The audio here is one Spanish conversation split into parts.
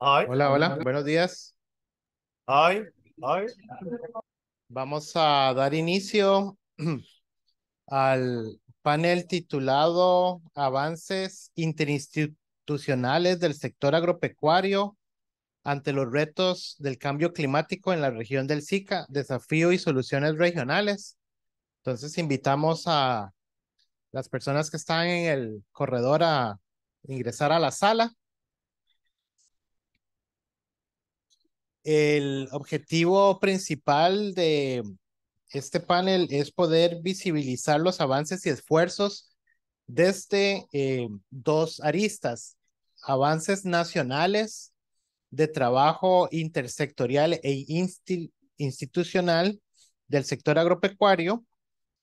Hola, hola, buenos días. Ay, ay. Vamos a dar inicio al panel titulado Avances interinstitucionales del sector agropecuario ante los retos del cambio climático en la región del SICA, desafío y soluciones regionales. Entonces invitamos a las personas que están en el corredor a ingresar a la sala. El objetivo principal de este panel es poder visibilizar los avances y esfuerzos desde eh, dos aristas, avances nacionales de trabajo intersectorial e institucional del sector agropecuario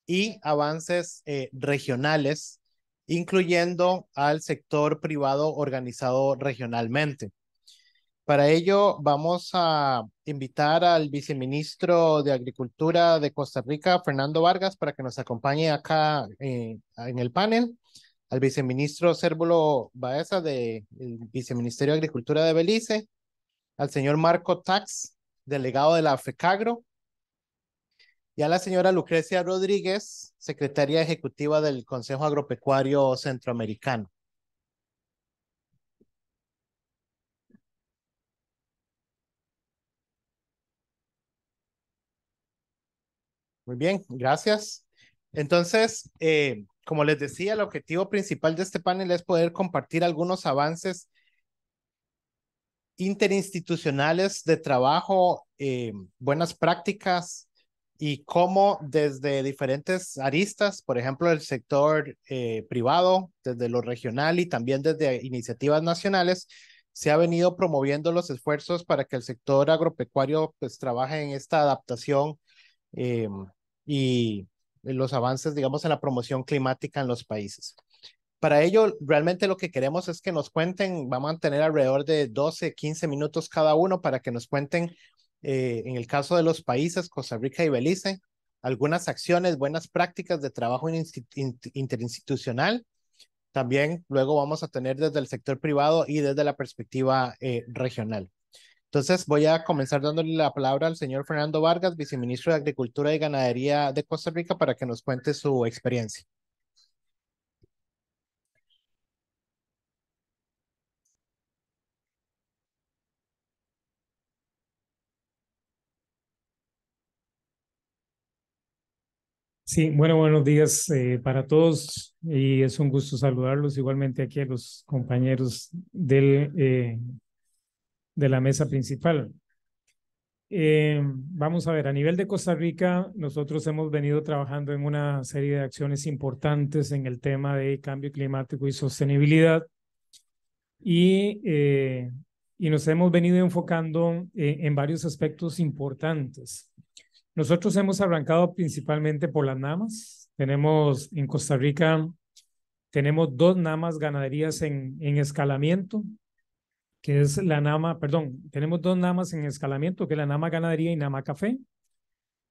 y avances eh, regionales, incluyendo al sector privado organizado regionalmente. Para ello, vamos a invitar al viceministro de Agricultura de Costa Rica, Fernando Vargas, para que nos acompañe acá eh, en el panel, al viceministro Cérvulo Baeza del Viceministerio de Agricultura de Belice, al señor Marco Tax, delegado de la FECAGRO, y a la señora Lucrecia Rodríguez, secretaria ejecutiva del Consejo Agropecuario Centroamericano. Muy bien, gracias. Entonces, eh, como les decía, el objetivo principal de este panel es poder compartir algunos avances interinstitucionales de trabajo, eh, buenas prácticas y cómo desde diferentes aristas, por ejemplo, el sector eh, privado, desde lo regional y también desde iniciativas nacionales, se ha venido promoviendo los esfuerzos para que el sector agropecuario pues trabaje en esta adaptación eh, y los avances, digamos, en la promoción climática en los países. Para ello, realmente lo que queremos es que nos cuenten, vamos a tener alrededor de 12, 15 minutos cada uno para que nos cuenten, eh, en el caso de los países, Costa Rica y Belice, algunas acciones, buenas prácticas de trabajo interinstitucional. También luego vamos a tener desde el sector privado y desde la perspectiva eh, regional. Entonces voy a comenzar dándole la palabra al señor Fernando Vargas, viceministro de Agricultura y Ganadería de Costa Rica, para que nos cuente su experiencia. Sí, bueno, buenos días eh, para todos y es un gusto saludarlos igualmente aquí a los compañeros del, eh, de la mesa principal. Eh, vamos a ver, a nivel de Costa Rica, nosotros hemos venido trabajando en una serie de acciones importantes en el tema de cambio climático y sostenibilidad y, eh, y nos hemos venido enfocando eh, en varios aspectos importantes. Nosotros hemos arrancado principalmente por las NAMAS. Tenemos en Costa Rica, tenemos dos NAMAS ganaderías en, en escalamiento, que es la NAMA, perdón, tenemos dos NAMAs en escalamiento, que es la NAMA Ganadería y NAMA Café,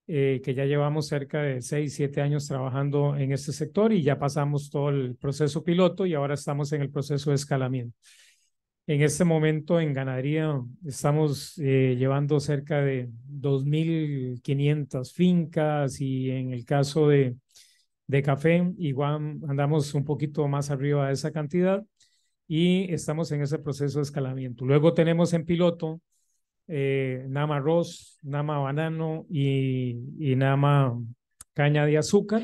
eh, que ya llevamos cerca de seis, siete años trabajando en este sector y ya pasamos todo el proceso piloto y ahora estamos en el proceso de escalamiento. En este momento en ganadería estamos eh, llevando cerca de 2.500 fincas y en el caso de, de café igual andamos un poquito más arriba de esa cantidad y estamos en ese proceso de escalamiento. Luego tenemos en piloto eh, Nama arroz, Nama banano y, y, Nama caña de azúcar.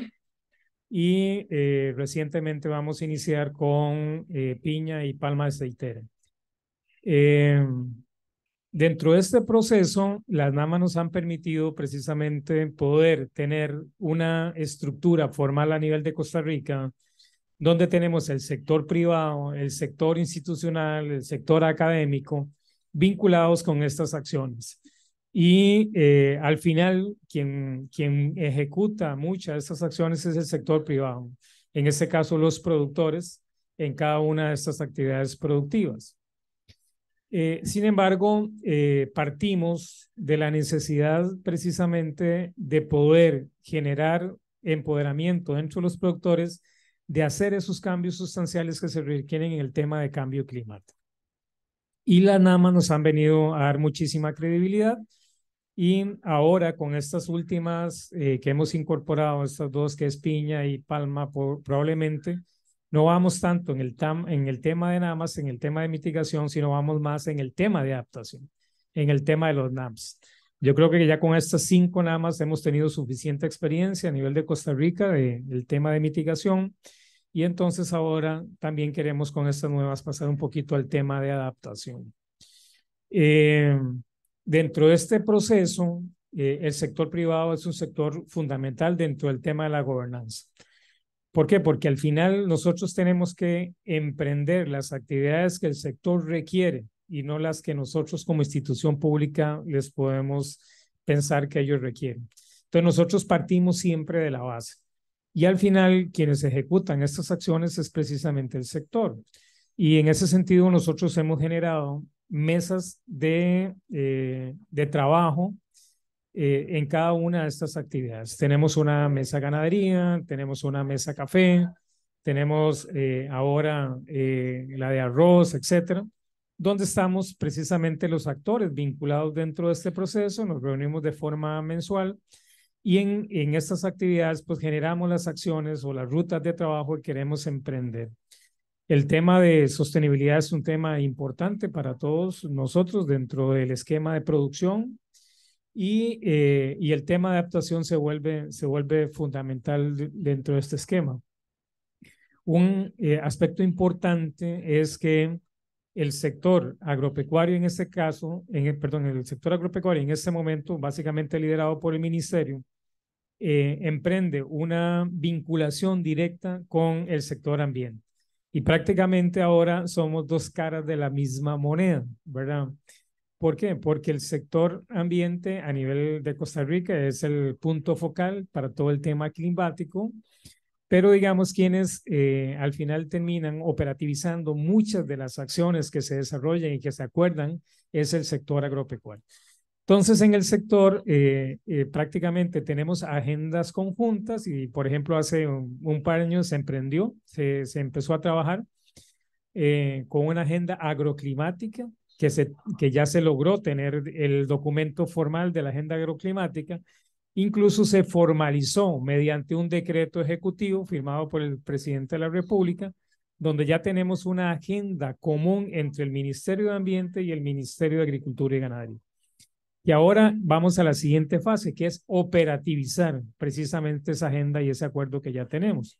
Y eh, recientemente vamos a iniciar con eh, piña y palma de aceitera. dentro de este proceso, las NAMA nos han permitido precisamente poder tener una estructura formal a nivel de Costa Rica donde tenemos el sector privado, el sector institucional, el sector académico, vinculados con estas acciones. Y eh, al final, quien, quien ejecuta muchas de estas acciones es el sector privado, en este caso los productores en cada una de estas actividades productivas. Eh, sin embargo, eh, partimos de la necesidad precisamente de poder generar empoderamiento dentro de los productores de hacer esos cambios sustanciales que se requieren en el tema de cambio climático. y la NAMA nos han venido a dar muchísima credibilidad. Y ahora con estas últimas eh, que hemos incorporado, estas dos que es piña y palma, probablemente no vamos tanto en el, en el tema de NAMAS, en el tema de mitigación, sino vamos más en el tema de adaptación, en el tema de los NAMS. Yo creo que ya con estas cinco NAMAS hemos tenido suficiente experiencia a nivel de Costa Rica del tema de mitigación y entonces ahora también queremos con estas nuevas pasar un poquito al tema de adaptación. Eh, dentro de este proceso, eh, el sector privado es un sector fundamental dentro del tema de la gobernanza. ¿Por qué? Porque al final nosotros tenemos que emprender las actividades que el sector requiere y no las que nosotros como institución pública les podemos pensar que ellos requieren. Entonces nosotros partimos siempre de la base. Y al final, quienes ejecutan estas acciones es precisamente el sector. Y en ese sentido, nosotros hemos generado mesas de, eh, de trabajo eh, en cada una de estas actividades. Tenemos una mesa ganadería, tenemos una mesa café, tenemos eh, ahora la de arroz, etcétera, donde estamos precisamente los actores vinculados dentro de este proceso, nos reunimos de forma mensual y en, en estas actividades, pues generamos las acciones o las rutas de trabajo que queremos emprender. El tema de sostenibilidad es un tema importante para todos nosotros dentro del esquema de producción y, eh, y el tema de adaptación se vuelve, se vuelve fundamental dentro de este esquema. Un eh, aspecto importante es que el sector agropecuario en este caso, en perdón, el sector agropecuario en este momento, básicamente liderado por el ministerio, eh, emprende una vinculación directa con el sector ambiente. Y prácticamente ahora somos dos caras de la misma moneda, ¿verdad? ¿Por qué? Porque el sector ambiente a nivel de Costa Rica es el punto focal para todo el tema climático pero digamos quienes eh, al final terminan operativizando muchas de las acciones que se desarrollan y que se acuerdan es el sector agropecuario. Entonces, en el sector eh, eh, prácticamente tenemos agendas conjuntas y, por ejemplo, hace un, par de años se emprendió, se, se empezó a trabajar con una agenda agroclimática que, se, que ya se logró tener el documento formal de la agenda agroclimática Incluso se formalizó mediante un decreto ejecutivo firmado por el presidente de la República, donde ya tenemos una agenda común entre el Ministerio de Ambiente y el Ministerio de Agricultura y Ganadería. Y ahora vamos a la siguiente fase, que es operativizar precisamente esa agenda y ese acuerdo que ya tenemos.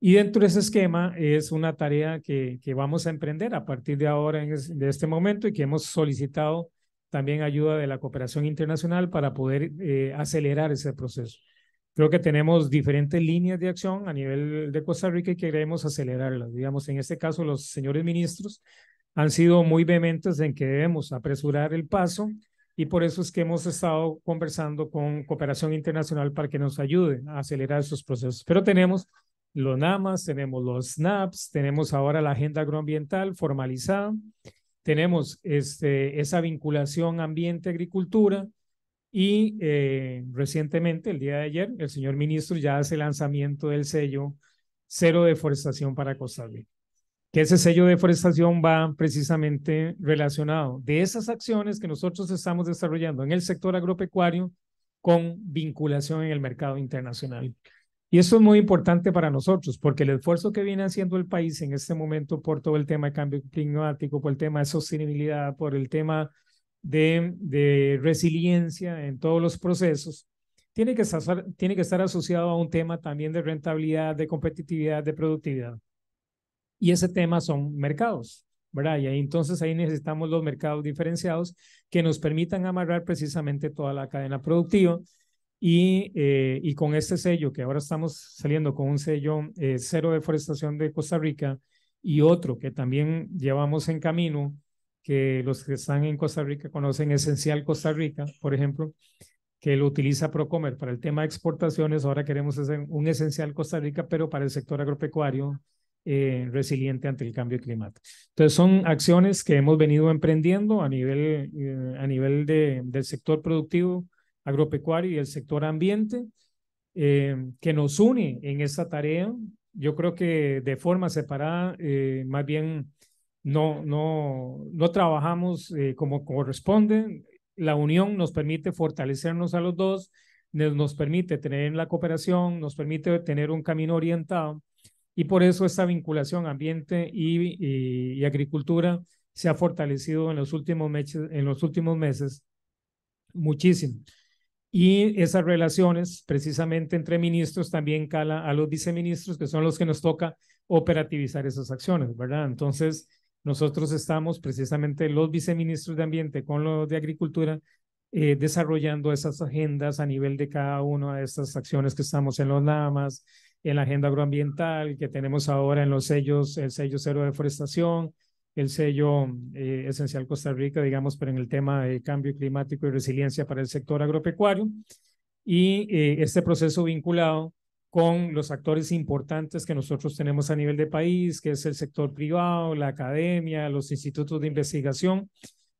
Y dentro de ese esquema es una tarea que, que vamos a emprender a partir de ahora, en de este momento, y que hemos solicitado también ayuda de la cooperación internacional para poder eh, acelerar ese proceso. Creo que tenemos diferentes líneas de acción a nivel de Costa Rica y queremos acelerarlas. Digamos, en este caso, los señores ministros han sido muy vehementes en que debemos apresurar el paso y por eso es que hemos estado conversando con cooperación internacional para que nos ayude a acelerar esos procesos. Pero tenemos los NAMAS, tenemos los SNAPs, tenemos ahora la agenda agroambiental formalizada tenemos este, esa vinculación ambiente-agricultura y eh, recientemente, el día de ayer, el señor ministro ya hace lanzamiento del sello Cero Deforestación para Costa Rica. Que ese sello de deforestación va precisamente relacionado de esas acciones que nosotros estamos desarrollando en el sector agropecuario con vinculación en el mercado internacional. Y eso es muy importante para nosotros, porque el esfuerzo que viene haciendo el país en este momento por todo el tema de cambio climático, por el tema de sostenibilidad, por el tema de, resiliencia en todos los procesos, tiene que, estar, tiene que estar asociado a un tema también de rentabilidad, de competitividad, de productividad. Y ese tema son mercados, ¿verdad? Y ahí entonces ahí necesitamos los mercados diferenciados que nos permitan amarrar precisamente toda la cadena productiva y, eh, y con este sello, que ahora estamos saliendo con un sello eh, cero deforestación de Costa Rica y otro que también llevamos en camino, que los que están en Costa Rica conocen Esencial Costa Rica, por ejemplo, que lo utiliza Procomer para el tema de exportaciones. Ahora queremos hacer un Esencial Costa Rica, pero para el sector agropecuario eh, resiliente ante el cambio climático. Entonces, son acciones que hemos venido emprendiendo a nivel, a nivel de, del sector productivo agropecuario y el sector ambiente, eh, que nos une en esta tarea. Yo creo que de forma separada, eh, más bien no, no, no trabajamos eh, como corresponde. La unión nos permite fortalecernos a los dos, nos permite tener la cooperación, nos permite tener un camino orientado y por eso esta vinculación ambiente y, agricultura se ha fortalecido en los últimos meses, en los últimos meses muchísimo. Y esas relaciones, precisamente entre ministros, también cala a los viceministros, que son los que nos toca operativizar esas acciones, ¿verdad? Entonces, nosotros estamos precisamente los viceministros de Ambiente con los de Agricultura eh, desarrollando esas agendas a nivel de cada una de estas acciones que estamos en los NAMAS, en la agenda agroambiental que tenemos ahora en los sellos, el sello cero de deforestación, el sello eh, esencial Costa Rica, digamos, pero en el tema de cambio climático y resiliencia para el sector agropecuario. Y eh, este proceso vinculado con los actores importantes que nosotros tenemos a nivel de país, que es el sector privado, la academia, los institutos de investigación,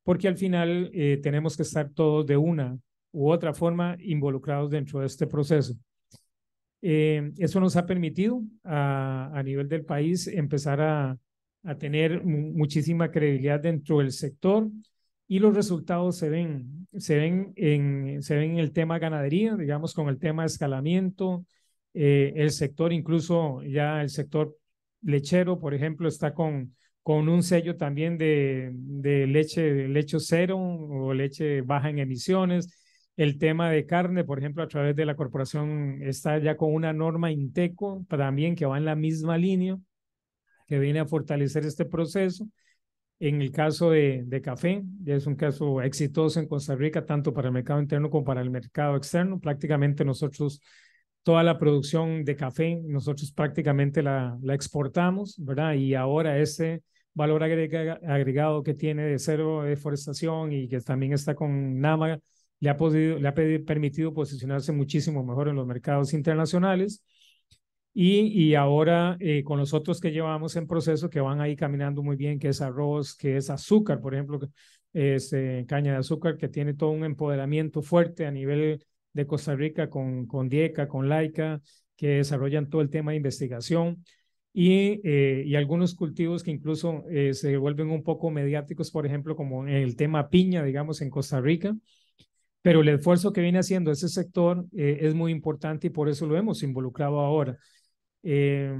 porque al final eh, tenemos que estar todos de una u otra forma involucrados dentro de este proceso. Eso nos ha permitido a, a, nivel del país empezar a, a tener muchísima credibilidad dentro del sector y los resultados se ven, se ven en, se ven en el tema ganadería, digamos, con el tema de escalamiento, eh, el sector, incluso ya el sector lechero, por ejemplo, está con, con un sello también de, leche, leche cero o leche baja en emisiones. El tema de carne, por ejemplo, a través de la corporación está ya con una norma Inteco también que va en la misma línea, que viene a fortalecer este proceso. En el caso de, de café, ya es un caso exitoso en Costa Rica, tanto para el mercado interno como para el mercado externo. Prácticamente nosotros, toda la producción de café, nosotros prácticamente la, la exportamos, ¿verdad? Y ahora ese valor agregado que tiene de cero deforestación y que también está con NAMA, le ha, podido, le ha permitido posicionarse muchísimo mejor en los mercados internacionales. Y, y ahora eh, con los otros que llevamos en proceso, que van ahí caminando muy bien, que es arroz, que es azúcar, por ejemplo, es eh, caña de azúcar, que tiene todo un empoderamiento fuerte a nivel de Costa Rica con, con DIECA, con LAICA, que desarrollan todo el tema de investigación. Y, eh, y algunos cultivos que incluso se vuelven un poco mediáticos, por ejemplo, como el tema piña, digamos, en Costa Rica, pero el esfuerzo que viene haciendo ese sector eh, es muy importante y por eso lo hemos involucrado ahora. Eh,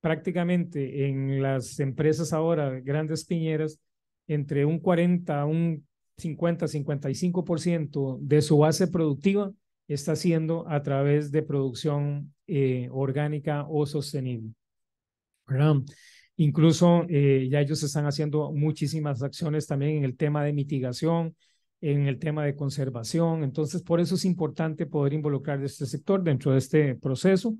prácticamente en las empresas ahora, grandes piñeras, entre un 40, un 50, 55% de su base productiva está haciendo a través de producción eh, orgánica o sostenible. Incluso ya ellos están haciendo muchísimas acciones también en el tema de mitigación, en el tema de conservación. Entonces, por eso es importante poder involucrar este sector dentro de este proceso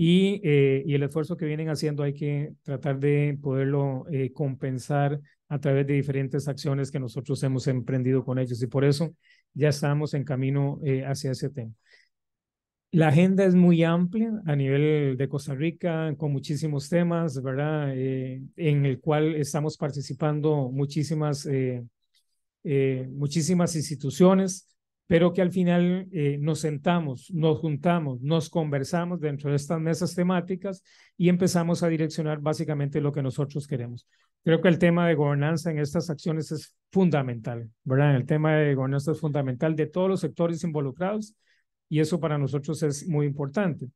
y, eh, y el esfuerzo que vienen haciendo hay que tratar de poderlo eh, compensar a través de diferentes acciones que nosotros hemos emprendido con ellos y por eso ya estamos en camino eh, hacia ese tema. La agenda es muy amplia a nivel de Costa Rica, con muchísimos temas, ¿verdad? en el cual estamos participando muchísimas eh, muchísimas instituciones, pero que al final eh, nos sentamos, nos juntamos, nos conversamos dentro de estas mesas temáticas y empezamos a direccionar básicamente lo que nosotros queremos. Creo que el tema de gobernanza en estas acciones es fundamental, ¿verdad? El tema de gobernanza es fundamental de todos los sectores involucrados y eso para nosotros es muy importante.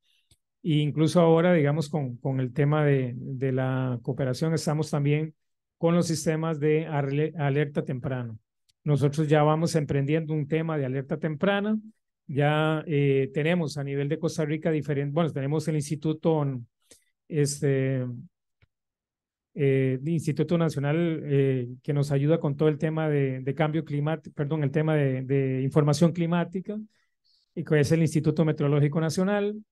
E incluso ahora, digamos, con, con el tema de, de la cooperación, estamos también con los sistemas de alerta temprano. Nosotros ya vamos emprendiendo un tema de alerta temprana. Ya eh, tenemos a nivel de Costa Rica diferentes, bueno, tenemos el Instituto, este, eh, Instituto Nacional eh, que nos ayuda con todo el tema de, cambio climático, perdón, el tema de, de, información climática, y que es el Instituto Meteorológico Nacional.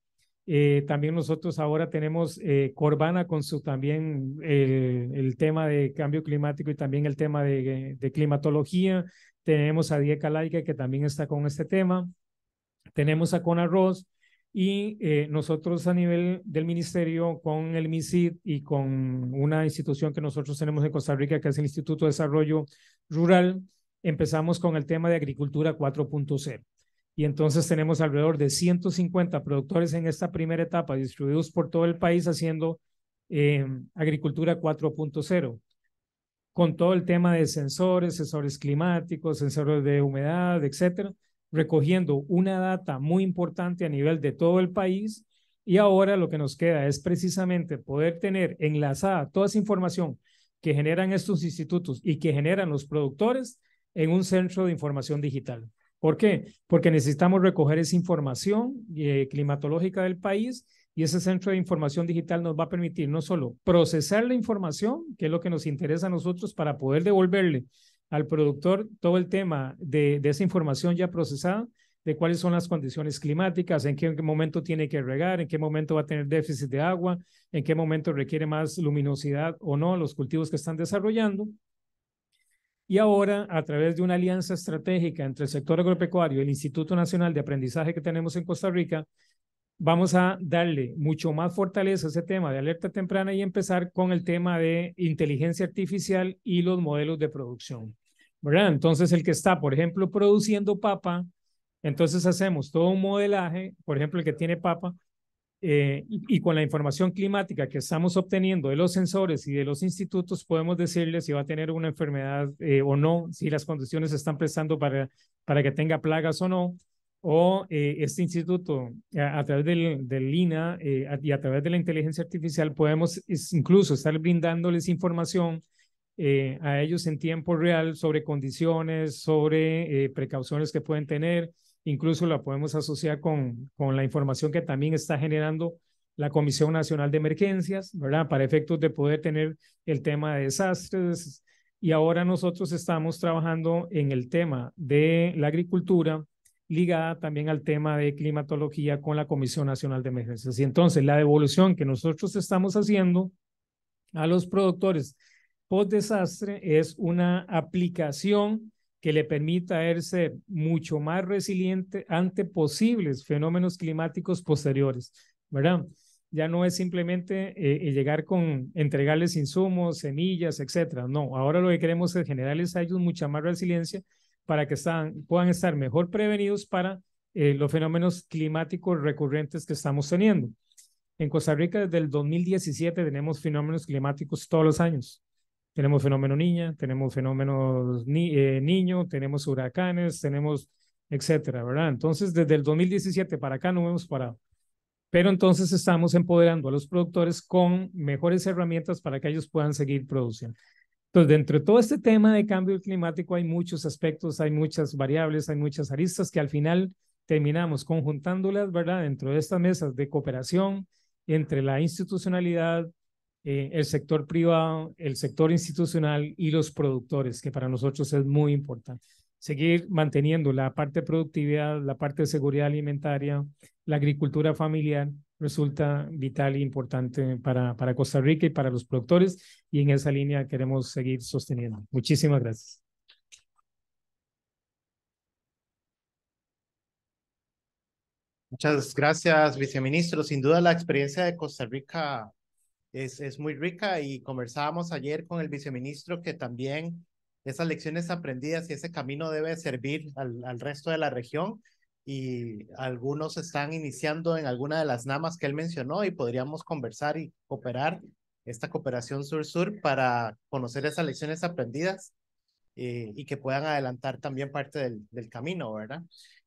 Eh, también nosotros ahora tenemos eh, Corbana con su también el, el, tema de cambio climático y también el tema de, climatología. Tenemos a Dieca Laica que también está con este tema. Tenemos a Conarroz y eh, nosotros a nivel del ministerio con el MISID y con una institución que nosotros tenemos en Costa Rica que es el Instituto de Desarrollo Rural, empezamos con el tema de agricultura 4.0 y entonces tenemos alrededor de 150 productores en esta primera etapa distribuidos por todo el país haciendo eh, agricultura 4.0. con todo el tema de sensores, sensores climáticos, sensores de humedad, etcétera, recogiendo una data muy importante a nivel de todo el país. Y ahora lo que nos queda es precisamente poder tener enlazada toda esa información que generan estos institutos y que generan los productores en un centro de información digital. ¿Por qué? Porque necesitamos recoger esa información eh, climatológica del país y ese centro de información digital nos va a permitir no solo procesar la información, que es lo que nos interesa a nosotros para poder devolverle al productor todo el tema de, esa información ya procesada, de cuáles son las condiciones climáticas, en qué momento tiene que regar, en qué momento va a tener déficit de agua, en qué momento requiere más luminosidad o no los cultivos que están desarrollando. Y ahora, a través de una alianza estratégica entre el sector agropecuario y el Instituto Nacional de Aprendizaje que tenemos en Costa Rica, vamos a darle mucho más fortaleza a ese tema de alerta temprana y empezar con el tema de inteligencia artificial y los modelos de producción. ¿verdad? Entonces, el que está, por ejemplo, produciendo papa, entonces hacemos todo un modelaje, por ejemplo, el que tiene papa, eh, y, con la información climática que estamos obteniendo de los sensores y de los institutos, podemos decirle si va a tener una enfermedad eh, o no, si las condiciones están prestando para, para que tenga plagas o no, o eh, este instituto, a, través del, del INA y a través de la inteligencia artificial, podemos incluso estar brindándoles información a ellos en tiempo real sobre condiciones, sobre precauciones que pueden tener. Incluso la podemos asociar con, con la información que también está generando la Comisión Nacional de Emergencias, ¿verdad? Para efectos de poder tener el tema de desastres. Y ahora nosotros estamos trabajando en el tema de la agricultura, ligada también al tema de climatología con la Comisión Nacional de Emergencias. Y entonces la devolución que nosotros estamos haciendo a los productores post desastre es una aplicación que le permita ser mucho más resiliente ante posibles fenómenos climáticos posteriores, ¿verdad? Ya no es simplemente eh, llegar con entregarles insumos, semillas, etcétera. No, ahora lo que queremos es generarles a ellos mucha más resiliencia para que puedan estar mejor prevenidos para eh, los fenómenos climáticos recurrentes que estamos teniendo. En Costa Rica desde el 2017 tenemos fenómenos climáticos todos los años. Tenemos fenómeno niña, tenemos fenómenos eh, niño, tenemos huracanes, tenemos etcétera, ¿verdad? Entonces, desde el 2017 para acá no hemos parado. Pero entonces estamos empoderando a los productores con mejores herramientas para que ellos puedan seguir produciendo. Entonces, dentro de todo este tema de cambio climático hay muchos aspectos, hay muchas variables, hay muchas aristas que al final terminamos conjuntándolas, ¿verdad? Dentro de estas mesas de cooperación entre la institucionalidad, eh, el sector privado, el sector institucional y los productores, que para nosotros es muy importante. Seguir manteniendo la parte de productividad, la parte de seguridad alimentaria, la agricultura familiar, resulta vital e importante para, para Costa Rica y para los productores y en esa línea queremos seguir sosteniendo. Muchísimas gracias. Muchas gracias, viceministro. Sin duda la experiencia de Costa Rica es, es muy rica y conversábamos ayer con el viceministro que también esas lecciones aprendidas y ese camino debe servir al, al resto de la región y algunos están iniciando en alguna de las namas que él mencionó y podríamos conversar y cooperar esta cooperación sur-sur para conocer esas lecciones aprendidas eh, y que puedan adelantar también parte del, del camino, ¿verdad?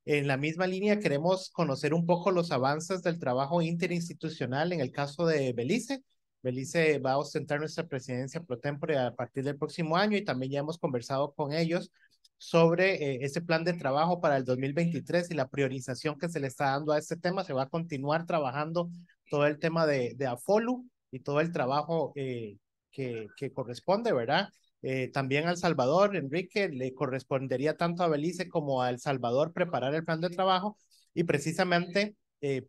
En la misma línea queremos conocer un poco los avances del trabajo interinstitucional en el caso de Belice. Belice va a ostentar nuestra presidencia pro tempore a partir del próximo año y también ya hemos conversado con ellos sobre eh, ese plan de trabajo para el 2023 y la priorización que se le está dando a este tema. Se va a continuar trabajando todo el tema de, de AFOLU y todo el trabajo eh, que, que corresponde, ¿verdad? Eh, también al Salvador, Enrique, le correspondería tanto a Belice como a El Salvador preparar el plan de trabajo y precisamente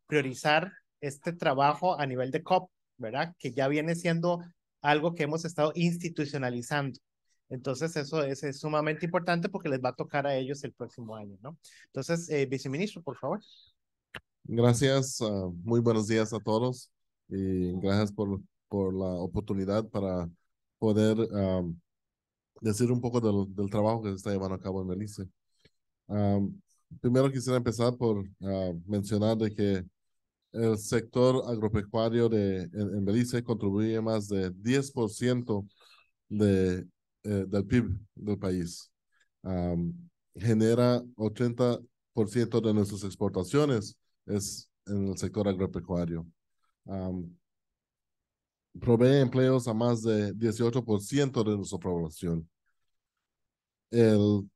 priorizar este trabajo a nivel de COP, ¿verdad? Que ya viene siendo algo que hemos estado institucionalizando. Entonces, eso es, sumamente importante porque les va a tocar a ellos el próximo año, ¿no? Entonces, eh, viceministro, por favor. Gracias, ah, muy buenos días a todos y gracias por, por la oportunidad para poder decir un poco del, del, trabajo que se está llevando a cabo en Belice. primero quisiera empezar por ah, mencionar de que el sector agropecuario de, en, Belice contribuye más de 10% de eh, del PIB del país. Um, genera 80% de nuestras exportaciones es en el sector agropecuario. Um, provee empleos a más de 18% de nuestra población. El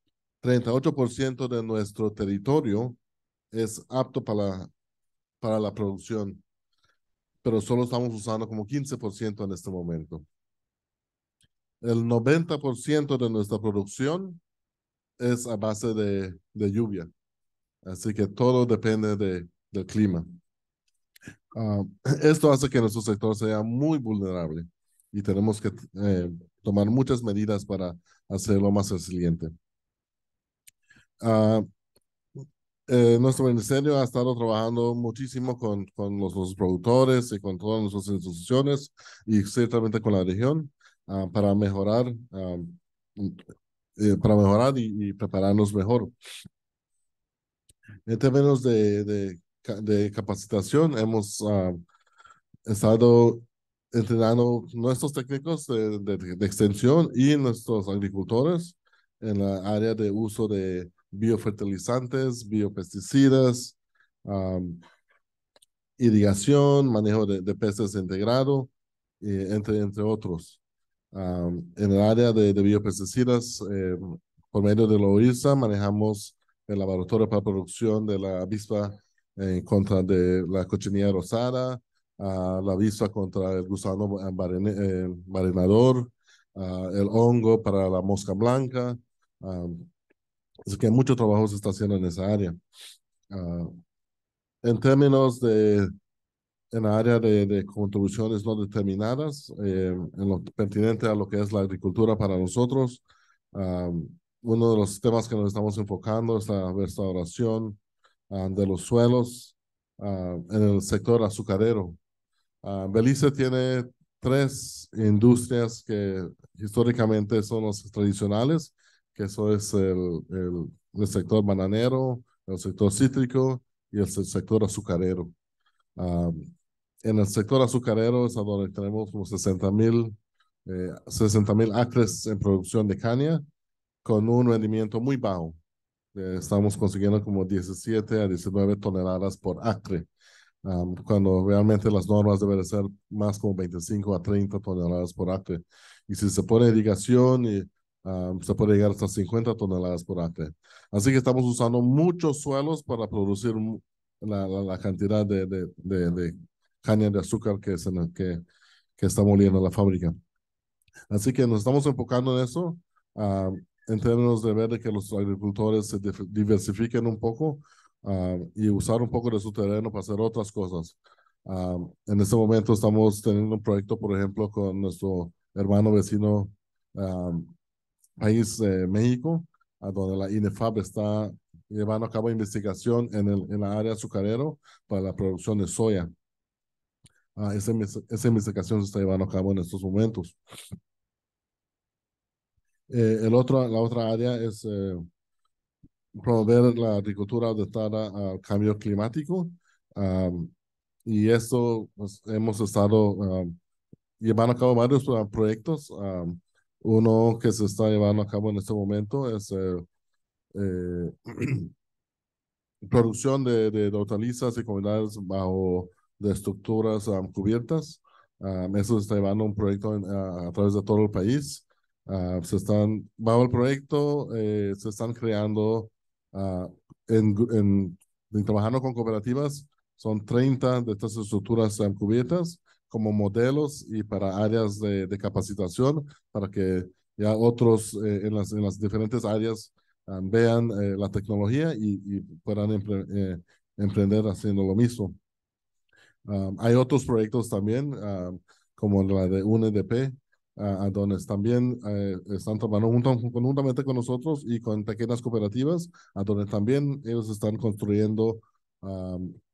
38% de nuestro territorio es apto para, para la producción, pero solo estamos usando como 15% en este momento. El 90% de nuestra producción es a base de, de lluvia, así que todo depende de, del clima. Uh, esto hace que nuestro sector sea muy vulnerable y tenemos que eh, tomar muchas medidas para hacerlo más resiliente. Uh, eh, nuestro ministerio ha estado trabajando muchísimo con, con los, los, productores y con todas nuestras instituciones y ciertamente con la región uh, para mejorar, eh, para mejorar y, y, prepararnos mejor. En términos de, de, de capacitación, hemos estado entrenando nuestros técnicos de, de, de, extensión y nuestros agricultores en la área de uso de biofertilizantes, biopesticidas, irrigación, manejo de, de peces integrado, eh, entre, entre otros. En el área de, biopesticidas, eh, por medio de la OIRSA, manejamos el laboratorio para producción de la avispa contra de la cochinilla rosada, la avispa contra el gusano eh, marinador, uh, el hongo para la mosca blanca, Así que mucho trabajo se está haciendo en esa área. Uh, en términos de, en la área de, de contribuciones no determinadas, eh, en lo pertinente a lo que es la agricultura para nosotros, um, uno de los temas que nos estamos enfocando es la restauración uh, de los suelos uh, en el sector azucarero. Belice tiene tres industrias que históricamente son las tradicionales que eso es el, el, el, sector bananero, el sector cítrico y el sector azucarero. Um, en el sector azucarero es donde tenemos unos 60 mil eh, 60 mil acres en producción de caña con un rendimiento muy bajo. Eh, estamos consiguiendo como 17 a 19 toneladas por acre, um, cuando realmente las normas deben ser más como 25 a 30 toneladas por acre. Y si se pone irrigación y Um, se puede llegar hasta 50 toneladas por acre. Así que estamos usando muchos suelos para producir la, la, la cantidad de, de, de, de, caña de azúcar que, se, que, que está moliendo la fábrica. Así que nos estamos enfocando en eso, uh, en términos de ver que los agricultores se diversifiquen un poco uh, y usar un poco de su terreno para hacer otras cosas. Uh, en este momento estamos teniendo un proyecto, por ejemplo, con nuestro hermano vecino país eh, México, a donde la INEFAB está llevando a cabo investigación en, el, en la área azucarero para la producción de soya. Ah, esa, esa, investigación se está llevando a cabo en estos momentos. Eh, el otro, la otra área es eh, promover la agricultura adaptada al cambio climático. Um, y esto pues, hemos estado um, llevando a cabo varios uh, proyectos. Um, uno que se está llevando a cabo en este momento es eh, eh, producción de, de, hortalizas y comunidades bajo de estructuras um, cubiertas. Um, eso se está llevando un proyecto en, a, a, través de todo el país. Uh, se están, bajo el proyecto, eh, se están creando, uh, en, en, en, trabajando con cooperativas, son 30 de estas estructuras um, cubiertas como modelos y para áreas de, de capacitación para que ya otros eh, en, las, en las diferentes áreas um, vean eh, la tecnología y, y puedan empre, eh, emprender haciendo lo mismo. Um, hay otros proyectos también, um, como la de UNDP, uh, donde también están trabajando junto, conjuntamente con nosotros y con pequeñas cooperativas, a donde también ellos están construyendo eh, eh,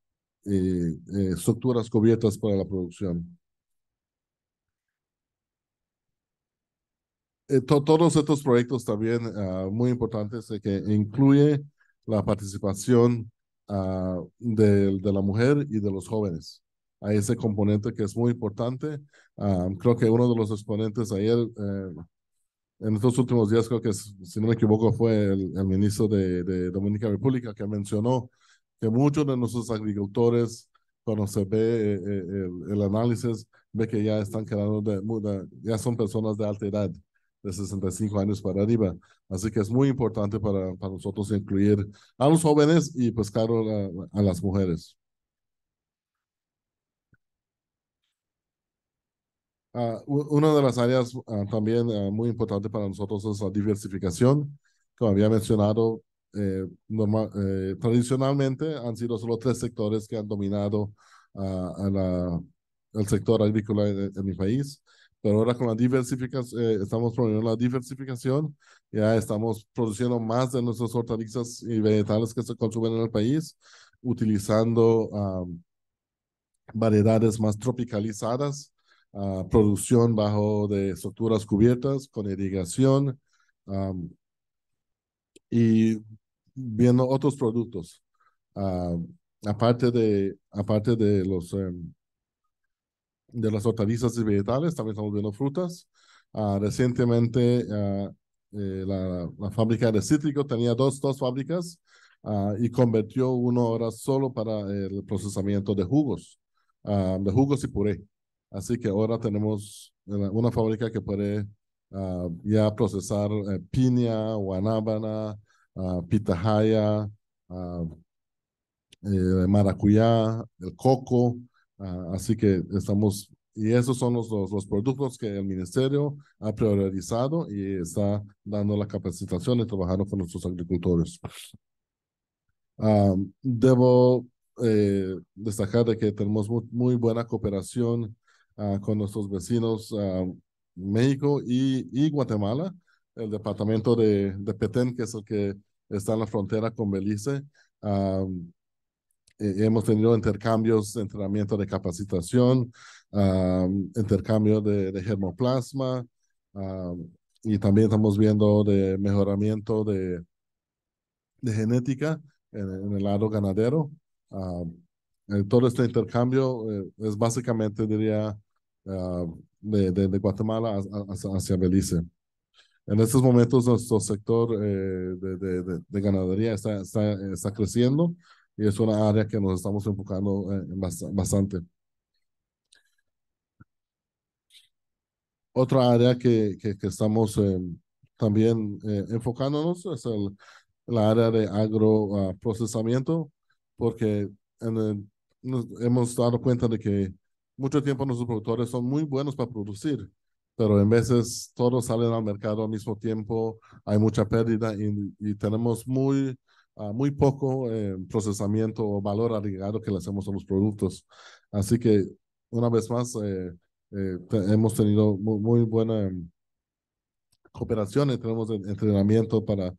estructuras cubiertas para la producción. Eh, to todos estos proyectos también uh, muy importantes eh, que incluye la participación uh, de, de, la mujer y de los jóvenes. Hay ese componente que es muy importante. Uh, creo que uno de los exponentes ayer en estos últimos días, creo que si no me equivoco, fue el, el ministro de, de Dominica República que mencionó que muchos de nuestros agricultores, cuando se ve el, el, análisis, ve que ya están quedando, de, ya son personas de alta edad, de 65 años para arriba. Así que es muy importante para, para nosotros incluir a los jóvenes y, pues, claro, a, las mujeres. Uh, una de las áreas uh, también uh, muy importante para nosotros es la diversificación. Como había mencionado, eh, normal, eh, tradicionalmente han sido solo tres sectores que han dominado a la, el sector agrícola en, en, mi país. Pero ahora con la diversificación, eh, estamos promoviendo la diversificación, ya estamos produciendo más de nuestras hortalizas y vegetales que se consumen en el país, utilizando variedades más tropicalizadas uh, producción bajo de estructuras cubiertas con irrigación um, y viendo otros productos. Uh, aparte de, aparte de los um, de las hortalizas y vegetales, también estamos viendo frutas. Uh, recientemente eh, la, la, fábrica de cítrico tenía dos, dos fábricas y convirtió una hora solo para el procesamiento de jugos, de jugos y puré. Así que ahora tenemos una fábrica que puede uh, ya procesar uh, piña, guanábana, uh, pitahaya, eh, maracuyá, el coco. así que estamos, y esos son los, los, productos que el ministerio ha priorizado y está dando la capacitación y trabajando con nuestros agricultores. debo eh, destacar de que tenemos muy, buena cooperación uh, con nuestros vecinos uh, México y, y, Guatemala. El departamento de, de, Petén, que es el que está en la frontera con Belice. Um, hemos tenido intercambios de entrenamiento de capacitación, um, intercambio de, de germoplasma um, y también estamos viendo de mejoramiento de, de genética en, en, el lado ganadero. todo este intercambio eh, es básicamente, diría, uh, de, de, Guatemala hacia, hacia, Belice. En estos momentos nuestro sector eh, de, de, de, ganadería está, está, está, creciendo y es una área que nos estamos enfocando eh, bastante. Otra área que, que, que estamos eh, también eh, enfocándonos es el, la área de agroprocesamiento, porque en hemos dado cuenta de que mucho tiempo nuestros productores son muy buenos para producir, pero en veces todos salen al mercado al mismo tiempo, hay mucha pérdida y, y tenemos muy, uh, muy poco eh, procesamiento o valor agregado que le hacemos a los productos. Así que, una vez más, eh, eh, te, hemos tenido muy, muy buena cooperación y tenemos entrenamiento para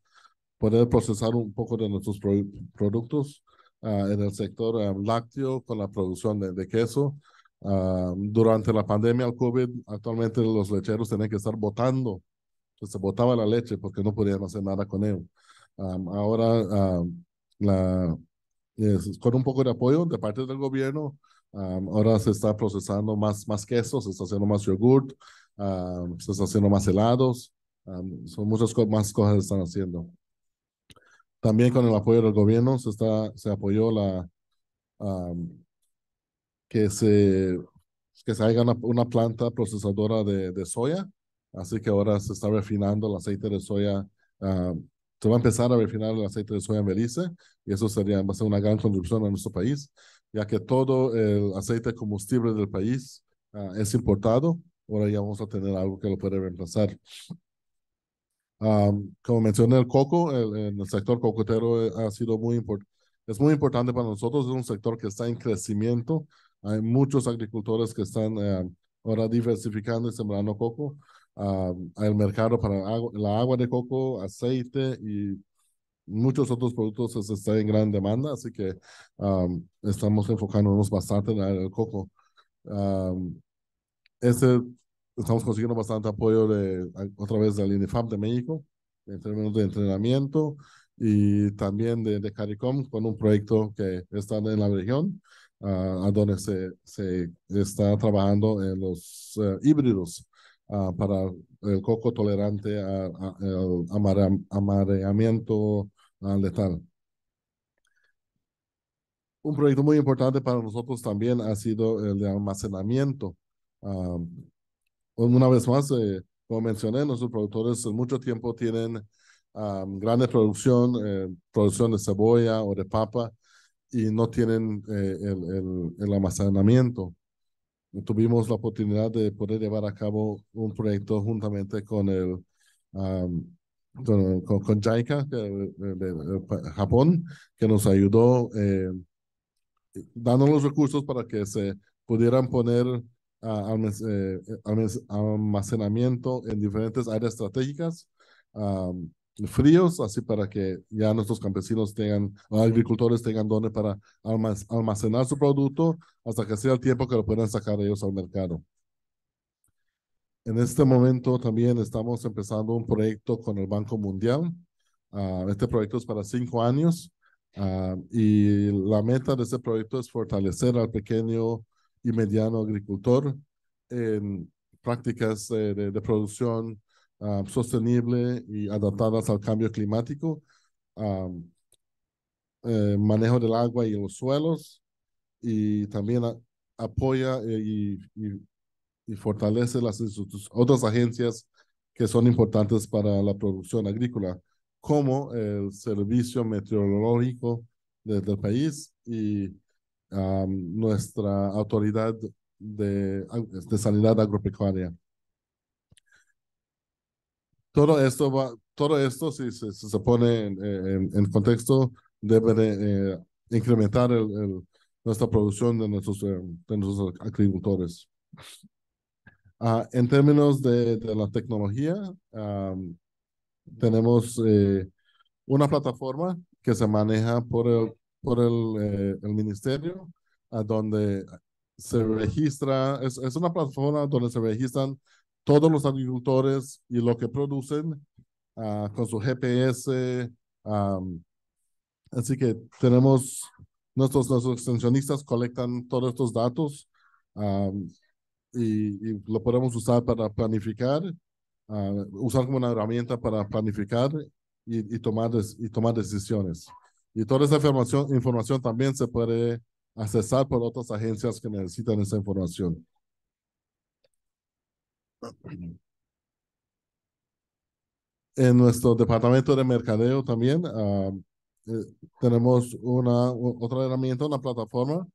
poder procesar un poco de nuestros pro productos uh, en el sector um, lácteo con la producción de, de queso Uh, durante la pandemia del COVID, actualmente los lecheros tenían que estar botando, pues se botaba la leche porque no podían hacer nada con él. Um, ahora, uh, la, es, con un poco de apoyo de parte del gobierno, um, ahora se está procesando más, más queso, se está haciendo más yogurt, se está haciendo más helados, son muchas co más cosas que están haciendo. También con el apoyo del gobierno se, está, se apoyó la que se, que se haga una, una planta procesadora de, de, soya, así que ahora se está refinando el aceite de soya. Uh, se va a empezar a refinar el aceite de soya en Belice y eso sería, va a ser una gran contribución a nuestro país, ya que todo el aceite combustible del país uh, es importado. Ahora ya vamos a tener algo que lo puede reemplazar. Um, como mencioné, el coco, el, el sector cocotero ha sido muy importante. Es muy importante para nosotros, es un sector que está en crecimiento hay muchos agricultores que están eh, ahora diversificando y sembrando coco. Uh, el mercado para la agua de coco, aceite y muchos otros productos están en gran demanda, así que um, estamos enfocándonos bastante en el coco. Um, este, estamos consiguiendo bastante apoyo de, otra vez del INIFAP de México en términos de entrenamiento y también de, de CARICOM con un proyecto que está en la región a donde se, se está trabajando en los uh, híbridos ah, para el coco tolerante al amare- amareamiento ah, letal. Un proyecto muy importante para nosotros también ha sido el de almacenamiento. Ah, una vez más, eh, como mencioné, nuestros productores en mucho tiempo tienen ah, grande producción, eh, producción de cebolla o de papa, y no tienen eh, el, el, almacenamiento. Tuvimos la oportunidad de poder llevar a cabo un proyecto juntamente con el con, con, con JICA que, de, Japón, que nos ayudó eh, dando los recursos para que se pudieran poner eh, almac- almacenamiento en diferentes áreas estratégicas, fríos, así para que ya nuestros campesinos tengan, o agricultores tengan donde para almac- almacenar su producto hasta que sea el tiempo que lo puedan sacar ellos al mercado. En este momento también estamos empezando un proyecto con el Banco Mundial. Ah, este proyecto es para cinco años ah, y la meta de este proyecto es fortalecer al pequeño y mediano agricultor en prácticas eh, de producción ah, sostenible y adaptadas al cambio climático, eh, manejo del agua y los suelos y también apoya eh, y, fortalece las otras agencias que son importantes para la producción agrícola, como el Servicio Meteorológico de- del país y am, nuestra autoridad de sanidad agropecuaria. Todo esto va, todo esto, si se, si se pone en, en- contexto, debe de eh, incrementar el- nuestra producción de nuestros, eh, de nuestros agricultores. Ah, en términos de, de la tecnología, tenemos eh, una plataforma que se maneja por el, por el, el ministerio, donde se registra, es, es una plataforma donde se registran todos los agricultores y lo que producen ah, con su GPS. am, así que tenemos, nuestros, nuestros extensionistas colectan todos estos datos. am, y, y lo podemos usar para planificar, ah, usar como una herramienta para planificar y, y, tomar, des- y tomar decisiones. Y toda esa información, información también se puede accesar por otras agencias que necesitan esa información. En nuestro departamento de mercadeo también ah, eh, tenemos una, otra herramienta, una plataforma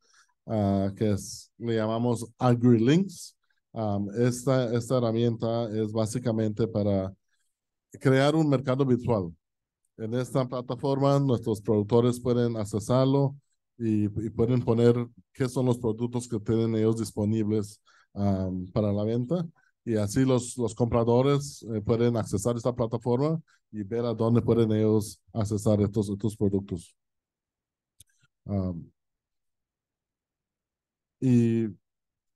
ah, que es, le llamamos AgriLinks. Am, esta, esta herramienta es básicamente para crear un mercado virtual. En esta plataforma nuestros productores pueden accesarlo y, y pueden poner qué son los productos que tienen ellos disponibles am, para la venta. Y así los, los compradores eh, pueden accesar esta plataforma y ver a dónde pueden ellos accesar estos, estos productos. Y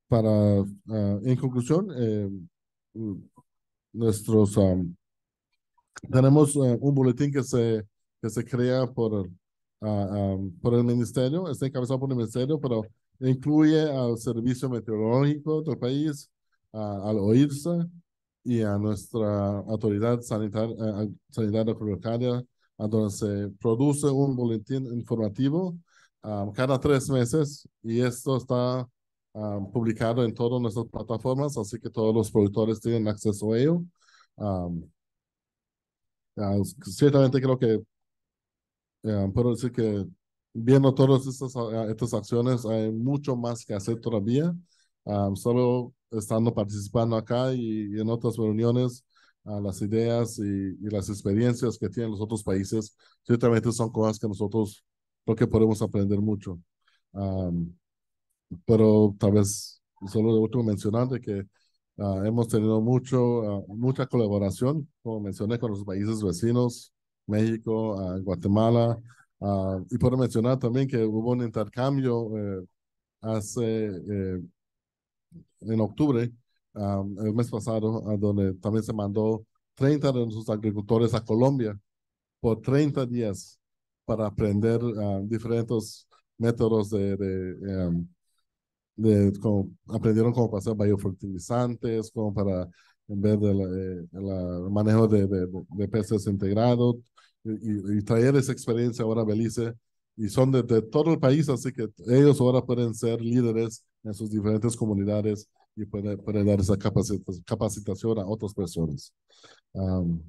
para, ah, en conclusión, mm, nuestros, am, tenemos eh, un boletín que se, que se crea por, am, por el ministerio, está encabezado por el ministerio, pero incluye al servicio meteorológico del país, al OIRSA y a nuestra autoridad sanitaria, sanitaria agropecuaria, a donde se produce un boletín informativo ah, cada tres meses y esto está ah, publicado en todas nuestras plataformas, así que todos los productores tienen acceso a ello. Am, ah, ciertamente creo que eh, puedo decir que viendo todas estas, ah, estas acciones hay mucho más que hacer todavía. Am, solo estando participando acá y, en otras reuniones, ah, las ideas y, las experiencias que tienen los otros países, ciertamente son cosas que nosotros creo que podemos aprender mucho. Pero tal vez solo de último mencionar de que ah, hemos tenido mucho, ah, mucha colaboración, como mencioné, con los países vecinos, México, ah, Guatemala, ah, y puedo mencionar también que hubo un intercambio eh, hace, eh, en octubre, el mes pasado, donde también se mandó 30 de nuestros agricultores a Colombia por 30 días para aprender diferentes métodos de, de, em, de cómo aprendieron cómo hacer biofertilizantes, como para en vez del de el manejo de, de, de, peces integrados y, y, traer esa experiencia ahora a Belice. Y son de, de, todo el país, así que ellos ahora pueden ser líderes en sus diferentes comunidades y pueden, pueden dar esa capacitación a otras personas. Um,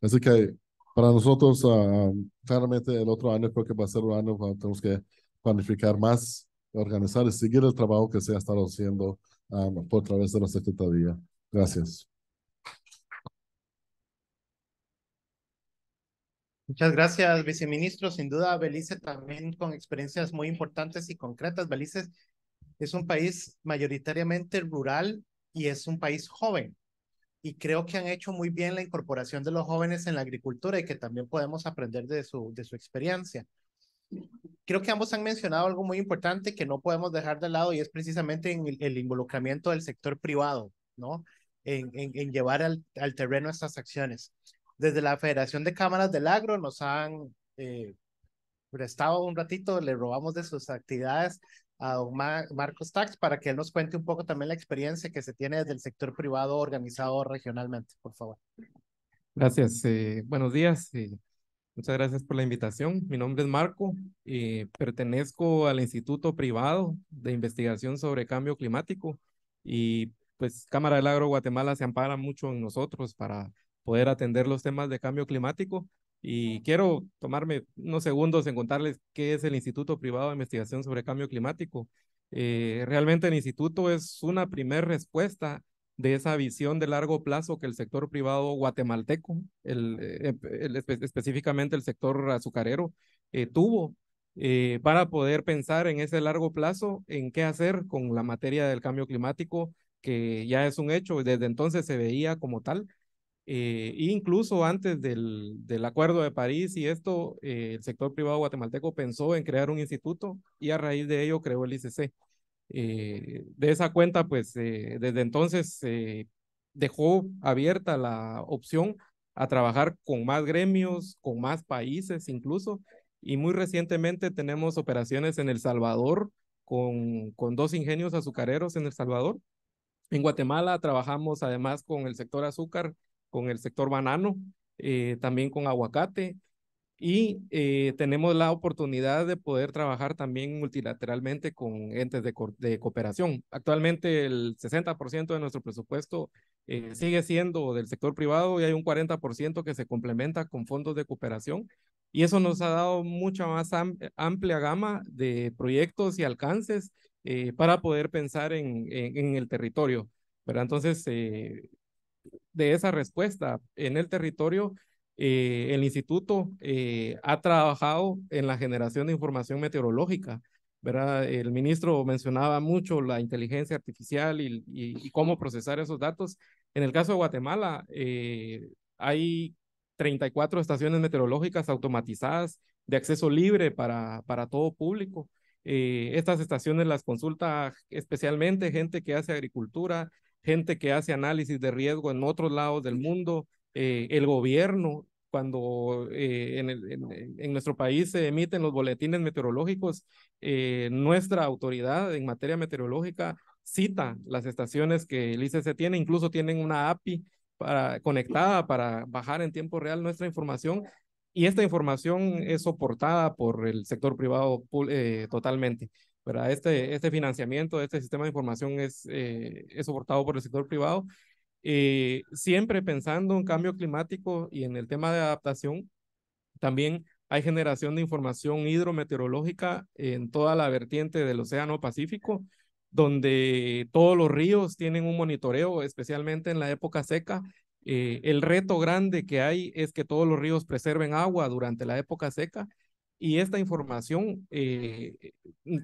así que para nosotros, uh, claramente el otro año creo que va a ser un año cuando tenemos que planificar más, organizar y seguir el trabajo que se ha estado haciendo um, por través de la Secretaría. Gracias. Muchas gracias, viceministro. Sin duda, Belice también con experiencias muy importantes y concretas. Belice es un país mayoritariamente rural y es un país joven. Y creo que han hecho muy bien la incorporación de los jóvenes en la agricultura y que también podemos aprender de su, de su experiencia. Creo que ambos han mencionado algo muy importante que no podemos dejar de lado y es precisamente en el, involucramiento del sector privado, ¿no? En, en, en llevar al, al terreno estas acciones desde la Federación de Cámaras del Agro nos han eh, prestado un ratito, le robamos de sus actividades a Marcos Tax para que él nos cuente un poco también la experiencia que se tiene desde el sector privado organizado regionalmente, por favor. Gracias, eh, buenos días. y muchas gracias por la invitación. Mi nombre es Marco y pertenezco al Instituto Privado de Investigación sobre Cambio Climático y pues Cámara del Agro Guatemala se ampara mucho en nosotros para poder atender los temas de cambio climático. Y quiero tomarme unos segundos en contarles qué es el Instituto Privado de Investigación sobre Cambio Climático. Eh, realmente el instituto es una primera respuesta de esa visión de largo plazo que el sector privado guatemalteco, el, eh, específicamente el sector azucarero, eh, tuvo para poder pensar en ese largo plazo, en qué hacer con la materia del cambio climático, que ya es un hecho, desde entonces se veía como tal, eh, incluso antes del, del, Acuerdo de París y esto, eh, el sector privado guatemalteco pensó en crear un instituto y a raíz de ello creó el ICC. Eh, de esa cuenta, pues desde entonces dejó abierta la opción a trabajar con más gremios, con más países incluso, y muy recientemente tenemos operaciones en El Salvador con, con dos ingenios azucareros en El Salvador. En Guatemala trabajamos además con el sector azúcar con el sector banano, eh, también con aguacate y eh, tenemos la oportunidad de poder trabajar también multilateralmente con entes de, de cooperación. Actualmente el 60% de nuestro presupuesto eh, sigue siendo del sector privado y hay un 40% que se complementa con fondos de cooperación y eso nos ha dado mucha más amplia gama de proyectos y alcances para poder pensar en, en, en, el territorio. ¿verdad? Entonces, de esa respuesta en el territorio, eh, el instituto eh, ha trabajado en la generación de información meteorológica. ¿verdad? El ministro mencionaba mucho la inteligencia artificial y, y, cómo procesar esos datos. En el caso de Guatemala, eh, hay 34 estaciones meteorológicas automatizadas de acceso libre para, para todo público. estas estaciones las consulta especialmente gente que hace agricultura, gente que hace análisis de riesgo en otros lados del mundo, eh, el gobierno, cuando eh, en, en, nuestro país se emiten los boletines meteorológicos, eh, nuestra autoridad en materia meteorológica cita las estaciones que el ICC tiene, incluso tienen una API para, conectada para bajar en tiempo real nuestra información y esta información es soportada por el sector privado totalmente. Este, este financiamiento este sistema de información es, eh, es soportado por el sector privado, eh, siempre pensando en cambio climático y en el tema de adaptación. También hay generación de información hidrometeorológica en toda la vertiente del Océano Pacífico, donde todos los ríos tienen un monitoreo, especialmente en la época seca. Eh, el reto grande que hay es que todos los ríos preserven agua durante la época seca y esta información eh,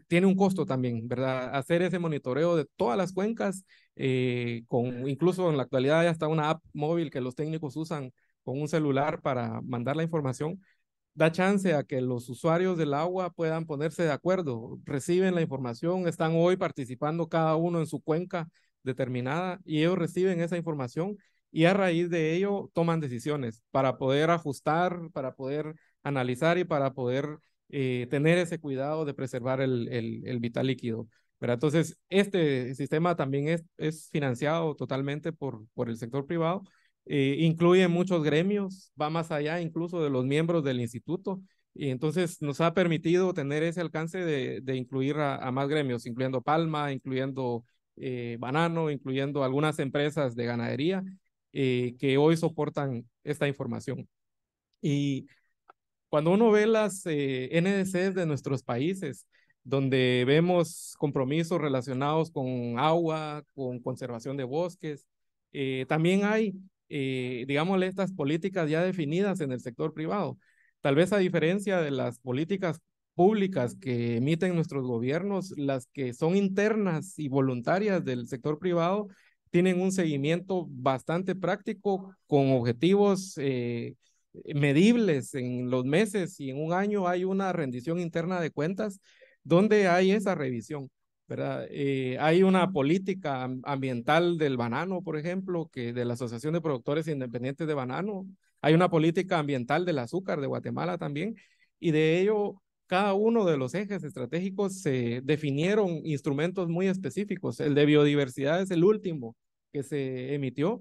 tiene un costo también, ¿verdad? Hacer ese monitoreo de todas las cuencas, eh, con incluso en la actualidad ya está una app móvil que los técnicos usan con un celular para mandar la información, da chance a que los usuarios del agua puedan ponerse de acuerdo, reciben la información, están hoy participando cada uno en su cuenca determinada y ellos reciben esa información y a raíz de ello toman decisiones para poder ajustar, para poder analizar y para poder eh, tener ese cuidado de preservar el, el, vital líquido. ¿verdad? Entonces, este sistema también es, es financiado totalmente por, por el sector privado, eh, incluye muchos gremios, va más allá incluso de los miembros del instituto, y entonces nos ha permitido tener ese alcance de, de incluir a, a, más gremios, incluyendo Palma, incluyendo eh, Banano, incluyendo algunas empresas de ganadería eh, que hoy soportan esta información. Y cuando uno ve las eh, NDCs de nuestros países, donde vemos compromisos relacionados con agua, con conservación de bosques, eh, también hay, eh, digámosle, estas políticas ya definidas en el sector privado. Tal vez a diferencia de las políticas públicas que emiten nuestros gobiernos, las que son internas y voluntarias del sector privado, tienen un seguimiento bastante práctico con objetivos eh, medibles en los meses y en un año hay una rendición interna de cuentas donde hay esa revisión. ¿verdad? Eh, hay una política ambiental del banano, por ejemplo, que de la Asociación de Productores Independientes de Banano. Hay una política ambiental del azúcar de Guatemala también. Y de ello, cada uno de los ejes estratégicos se definieron instrumentos muy específicos. El de biodiversidad es el último que se emitió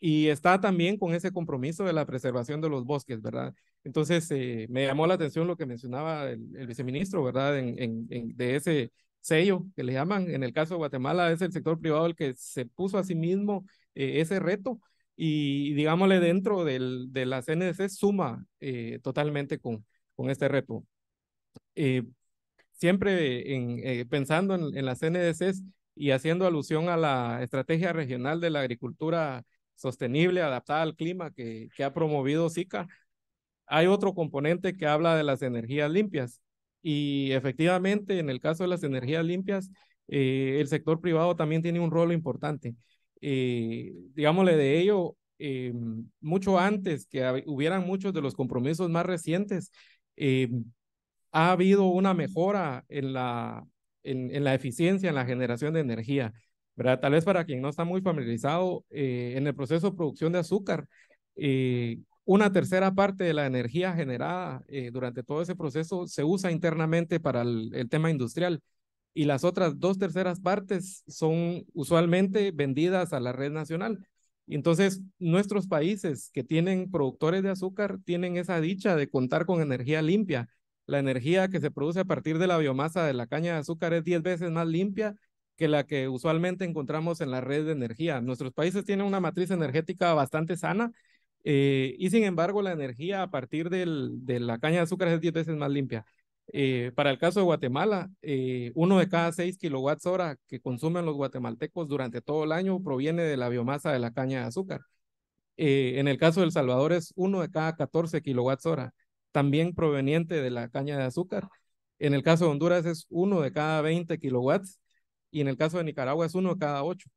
y está también con ese compromiso de la preservación de los bosques, ¿verdad? Entonces, eh, me llamó la atención lo que mencionaba el, el viceministro, ¿verdad? En, en, en, de ese sello que le llaman, en el caso de Guatemala es el sector privado el que se puso a sí mismo eh, ese reto y, digámosle, dentro del, de la CNDC suma eh, totalmente con, con este reto. Eh, siempre en, pensando en, en las CNDCs y haciendo alusión a la estrategia regional de la agricultura sostenible, adaptada al clima que, que ha promovido SICA, hay otro componente que habla de las energías limpias. Y efectivamente, en el caso de las energías limpias, eh, el sector privado también tiene un rol importante. Eh, digámosle de ello, eh, mucho antes que hubieran muchos de los compromisos más recientes, eh, ha habido una mejora en la, en, en, la eficiencia en la generación de energía. ¿Verdad? Tal vez para quien no está muy familiarizado, eh, en el proceso de producción de azúcar, eh, una tercera parte de la energía generada eh, durante todo ese proceso se usa internamente para el, el, tema industrial y las otras dos terceras partes son usualmente vendidas a la red nacional. Entonces, nuestros países que tienen productores de azúcar tienen esa dicha de contar con energía limpia. La energía que se produce a partir de la biomasa de la caña de azúcar es 10 veces más limpia que la que usualmente encontramos en la red de energía. Nuestros países tienen una matriz energética bastante sana eh, y sin embargo la energía a partir del, de la caña de azúcar es 10 veces más limpia. Eh, para el caso de Guatemala, eh, uno de cada seis kilowatts hora que consumen los guatemaltecos durante todo el año proviene de la biomasa de la caña de azúcar. en el caso de El Salvador es uno de cada 14 kilowatts hora, también proveniente de la caña de azúcar. En el caso de Honduras es uno de cada 20 kilowatts y en el caso de Nicaragua es uno de cada ocho.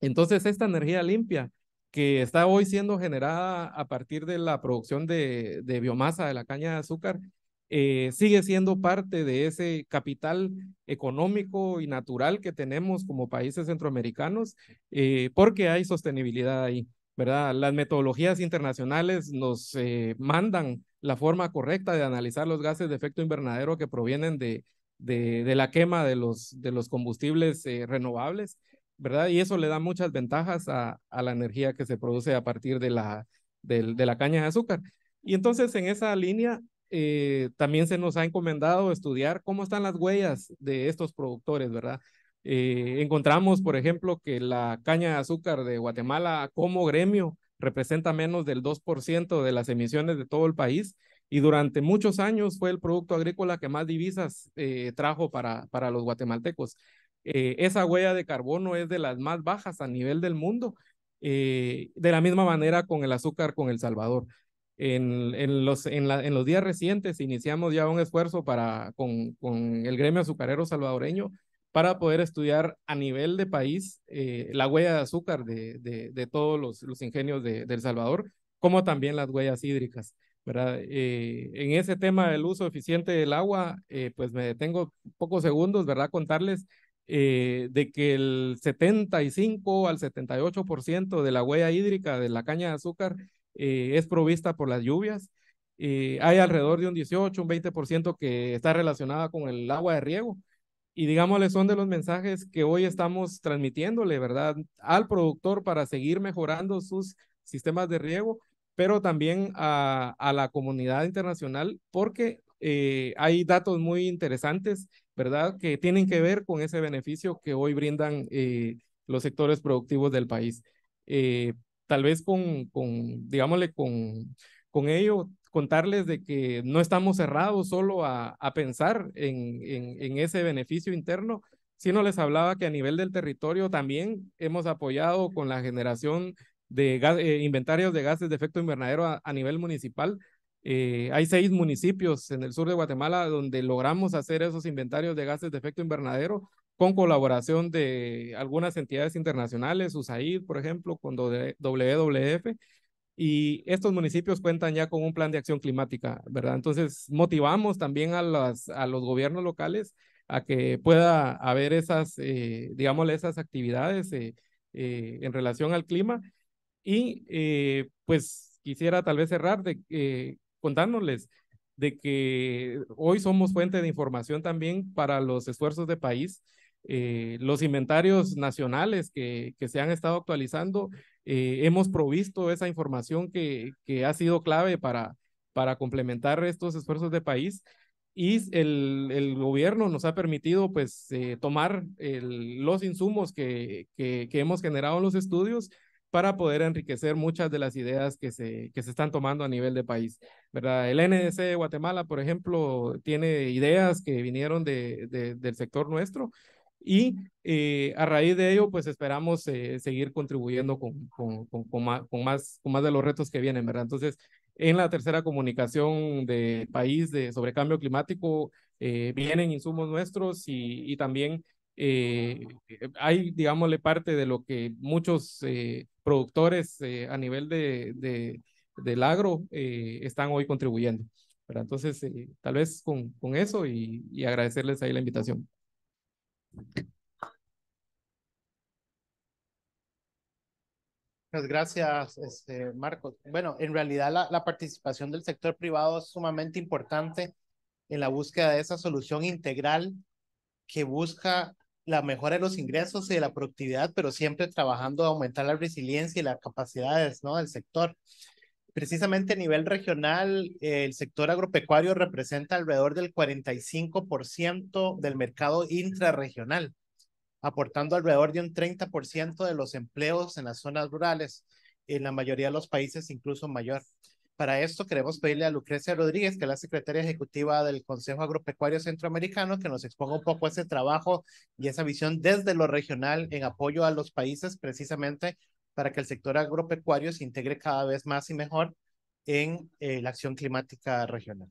Entonces, esta energía limpia que está hoy siendo generada a partir de la producción de, de biomasa de la caña de azúcar, eh, sigue siendo parte de ese capital económico y natural que tenemos como países centroamericanos, eh, porque hay sostenibilidad ahí, ¿verdad? Las metodologías internacionales nos eh, mandan la forma correcta de analizar los gases de efecto invernadero que provienen de, de, de la quema de los, de los combustibles eh, renovables, ¿verdad? Y eso le da muchas ventajas a, a la energía que se produce a partir de la, de, de la caña de azúcar. Y entonces en esa línea eh, también se nos ha encomendado estudiar cómo están las huellas de estos productores, ¿verdad? Eh, encontramos, por ejemplo, que la caña de azúcar de Guatemala como gremio representa menos del 2% de las emisiones de todo el país y durante muchos años fue el producto agrícola que más divisas eh, trajo para, para los guatemaltecos. Eh, esa huella de carbono es de las más bajas a nivel del mundo, eh, de la misma manera con el azúcar con El Salvador. En, en, los, en, la, en los días recientes iniciamos ya un esfuerzo para, con, con el gremio azucarero salvadoreño para poder estudiar a nivel de país eh, la huella de azúcar de, de, de todos los, los ingenios de, de, El Salvador, como también las huellas hídricas. ¿Verdad? Eh, en ese tema del uso eficiente del agua, eh, pues me detengo pocos segundos, ¿verdad? Contarles eh, de que el 75 al 78% de la huella hídrica de la caña de azúcar es provista por las lluvias. hay alrededor de un 18, un 20% que está relacionada con el agua de riego. y digámosle, son de los mensajes que hoy estamos transmitiéndole, ¿verdad? Al productor para seguir mejorando sus sistemas de riego, pero también a, a la comunidad internacional, porque eh, hay datos muy interesantes, ¿verdad? Que tienen que ver con ese beneficio que hoy brindan eh, los sectores productivos del país. Eh, tal vez con, con digámosle, con, con ello, contarles de que no estamos cerrados solo a, a pensar en, en, en, ese beneficio interno, sino les hablaba que a nivel del territorio también hemos apoyado con la generación de eh, inventarios de gases de efecto invernadero a, nivel municipal. Eh, hay seis municipios en el sur de Guatemala donde logramos hacer esos inventarios de gases de efecto invernadero con colaboración de algunas entidades internacionales, USAID, por ejemplo, con WWF, y estos municipios cuentan ya con un plan de acción climática, ¿verdad? Entonces, motivamos también a, las, a los gobiernos locales a que pueda haber esas, eh, esas actividades eh, en relación al clima. Y eh, pues quisiera tal vez cerrar de, eh, contándoles de que hoy somos fuente de información también para los esfuerzos de país. Eh, los inventarios nacionales que, que, se han estado actualizando, eh, hemos provisto esa información que, que ha sido clave para, para complementar estos esfuerzos de país y el, el gobierno nos ha permitido pues eh, tomar el, los insumos que, que, que hemos generado en los estudios para poder enriquecer muchas de las ideas que se, que se están tomando a nivel de país. ¿verdad? El NDC de Guatemala, por ejemplo, tiene ideas que vinieron de, de, del sector nuestro y eh, a raíz de ello, pues esperamos eh, seguir contribuyendo con, con, con, con, más, con, más, con más de los retos que vienen, ¿verdad? Entonces, en la tercera comunicación de país de, sobre cambio climático, eh, vienen insumos nuestros y, y también eh, hay, digámosle, parte de lo que muchos eh, productores eh, a nivel de, de, del agro están hoy contribuyendo. ¿verdad? Entonces, tal vez con, con eso y, y agradecerles ahí la invitación. Muchas gracias, este, Marcos. Bueno, en realidad la, la, participación del sector privado es sumamente importante en la búsqueda de esa solución integral que busca la mejora de los ingresos y de la productividad, pero siempre trabajando a aumentar la resiliencia y las capacidades ¿no? del sector. Precisamente a nivel regional, el sector agropecuario representa alrededor del 45% del mercado intrarregional, aportando alrededor de un 30% de los empleos en las zonas rurales, en la mayoría de los países incluso mayor. Para esto queremos pedirle a Lucrecia Rodríguez, que es la secretaria ejecutiva del Consejo Agropecuario Centroamericano, que nos exponga un poco ese trabajo y esa visión desde lo regional en apoyo a los países precisamente para que el sector agropecuario se integre cada vez más y mejor en eh, la acción climática regional.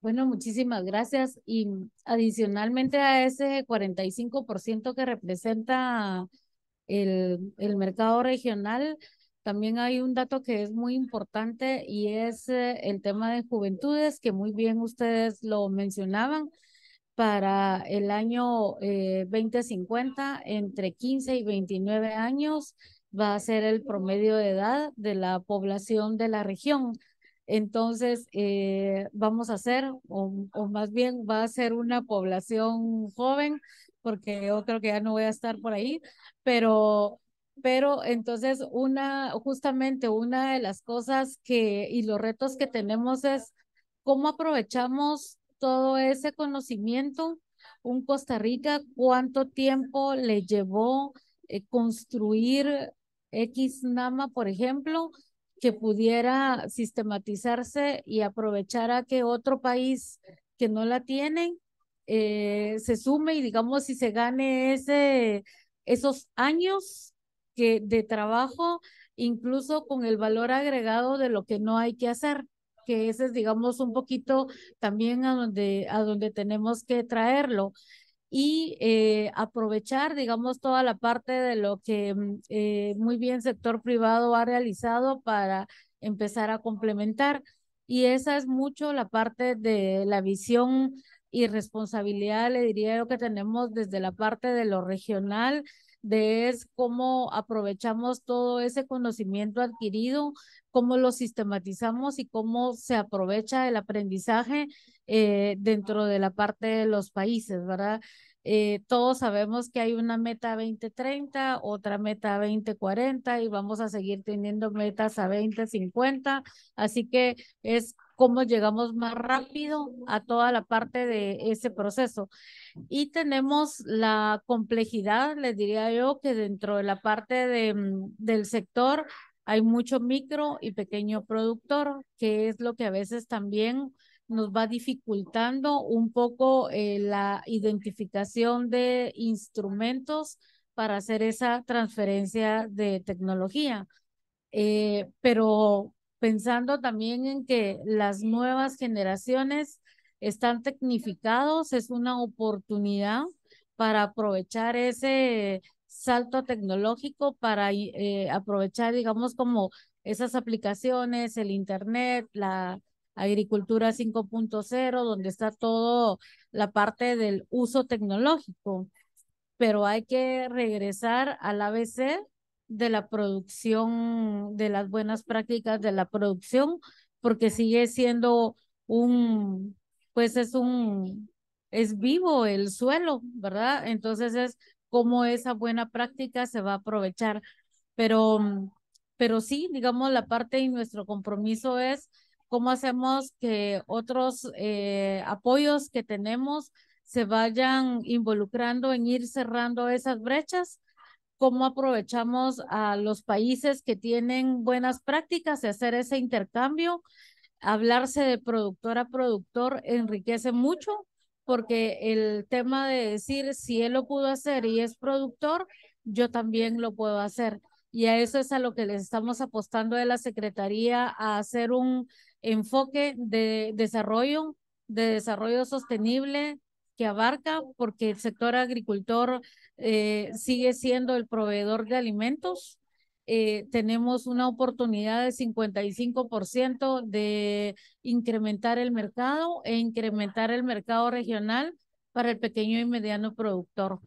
Bueno, muchísimas gracias. Y adicionalmente a ese 45% que representa el, el mercado regional, también hay un dato que es muy importante y es eh, el tema de juventudes, que muy bien ustedes lo mencionaban para el año eh, 2050, entre 15 y 29 años va a ser el promedio de edad de la población de la región. Entonces, eh, vamos a ser, o, o, más bien va a ser una población joven, porque yo creo que ya no voy a estar por ahí, pero, pero entonces una, justamente una de las cosas que, y los retos que tenemos es cómo aprovechamos todo ese conocimiento. Un Costa Rica, ¿cuánto tiempo le llevó eh, construir X Nama, por ejemplo, que pudiera sistematizarse y aprovechar a que otro país que no la tiene eh, se sume y digamos si se gane ese, esos años de trabajo, incluso con el valor agregado de lo que no hay que hacer que ese es, digamos, un poquito también a donde, a donde tenemos que traerlo y eh, aprovechar, digamos, toda la parte de lo que mm, eh, muy bien sector privado ha realizado para empezar a complementar. Y esa es mucho la parte de la visión y responsabilidad, le diría yo, que tenemos desde la parte de lo regional, de es cómo aprovechamos todo ese conocimiento adquirido, cómo lo sistematizamos y cómo se aprovecha el aprendizaje eh, dentro de la parte de los países, ¿verdad? Eh, todos sabemos que hay una meta 2030, otra meta 2040 y vamos a seguir teniendo metas a 2050. Así que es cómo llegamos más rápido a toda la parte de ese proceso. Y tenemos la complejidad, les diría yo, que dentro de la parte de, mm, del sector hay mucho micro y pequeño productor, que es lo que a veces también nos va dificultando un poco eh, la identificación de instrumentos para hacer esa transferencia de tecnología. Eh, pero pensando también en que las nuevas generaciones están tecnificados, es una oportunidad para aprovechar ese salto tecnológico, para eh, aprovechar, digamos, como esas aplicaciones, el Internet, la Agricultura 5.0, donde está todo la parte del uso tecnológico, pero hay que regresar al ABC de la producción, de las buenas prácticas de la producción, porque sigue siendo un, pues es un, es vivo el suelo, ¿verdad? Entonces es cómo esa buena práctica se va a aprovechar. Pero, pero sí, digamos, la parte y nuestro compromiso es cómo hacemos que otros eh, apoyos que tenemos se vayan involucrando en ir cerrando esas brechas, cómo aprovechamos a los países que tienen buenas prácticas de hacer ese intercambio. Hablarse de productor a productor enriquece mucho porque el tema de decir si él lo pudo hacer y es productor, yo también lo puedo hacer. Y a eso es a lo que les estamos apostando de la Secretaría, a hacer un enfoque de desarrollo, de desarrollo sostenible que abarca, porque el sector agricultor eh, sigue siendo el proveedor de alimentos. Eh, tenemos una oportunidad de 55% de incrementar el mercado e incrementar el mercado regional para el pequeño y mediano productor.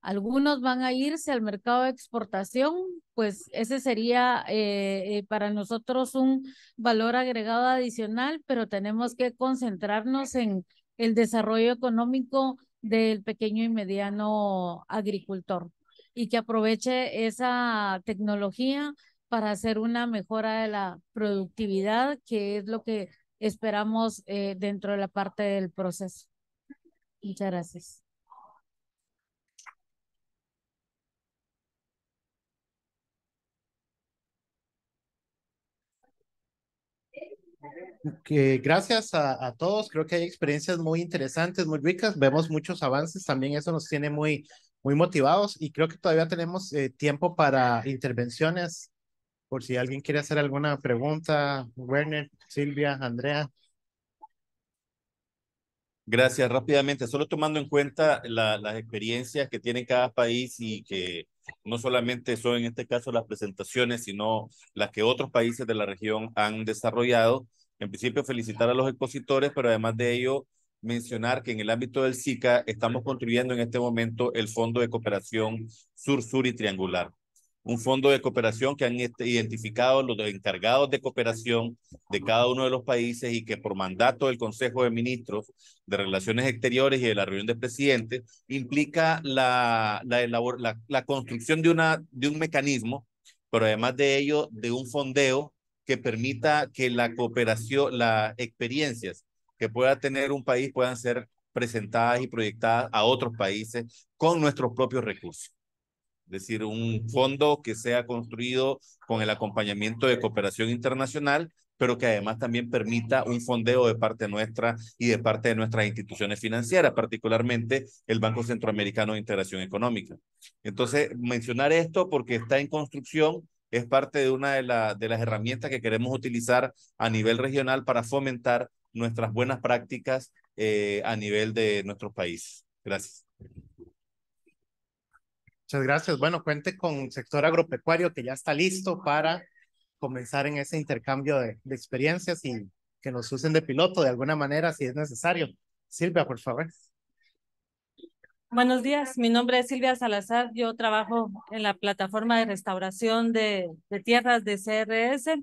Algunos van a irse al mercado de exportación, pues ese sería eh, para nosotros un valor agregado adicional, pero tenemos que concentrarnos en el desarrollo económico del pequeño y mediano agricultor y que aproveche esa tecnología para hacer una mejora de la productividad, que es lo que esperamos eh, dentro de la parte del proceso. Muchas gracias. Que gracias a, todos, creo que hay experiencias muy interesantes, muy ricas, vemos muchos avances, también eso nos tiene muy, muy motivados y creo que todavía tenemos eh, tiempo para intervenciones, por si alguien quiere hacer alguna pregunta, Werner, Silvia, Andrea. Gracias, rápidamente, solo tomando en cuenta las experiencias que tiene cada país y que no solamente son en este caso las presentaciones, sino las que otros países de la región han desarrollado. En principio, felicitar a los expositores, pero además de ello, mencionar que en el ámbito del SICA estamos construyendo en este momento el Fondo de Cooperación Sur-Sur y Triangular. Un fondo de cooperación que han este, identificado los encargados de cooperación de cada uno de los países y que por mandato del Consejo de Ministros de Relaciones Exteriores y de la reunión de presidentes implica la, construcción de un mecanismo, pero además de ello, de un fondeo que permita que la cooperación, las experiencias que pueda tener un país puedan ser presentadas y proyectadas a otros países con nuestros propios recursos es decir, un fondo que sea construido con el acompañamiento de cooperación internacional, pero que además también permita un fondeo de parte nuestra y de parte de nuestras instituciones financieras, particularmente el Banco Centroamericano de Integración Económica. Entonces, mencionar esto porque está en construcción, es parte de una de, de las herramientas que queremos utilizar a nivel regional para fomentar nuestras buenas prácticas eh, a nivel de nuestros países. Gracias. Muchas gracias. Bueno, cuente con el sector agropecuario que ya está listo para comenzar en ese intercambio de, de experiencias y que nos usen de piloto de alguna manera si es necesario. Silvia, por favor. Buenos días, mi nombre es Silvia Salazar, yo trabajo en la plataforma de restauración de, de tierras de CRS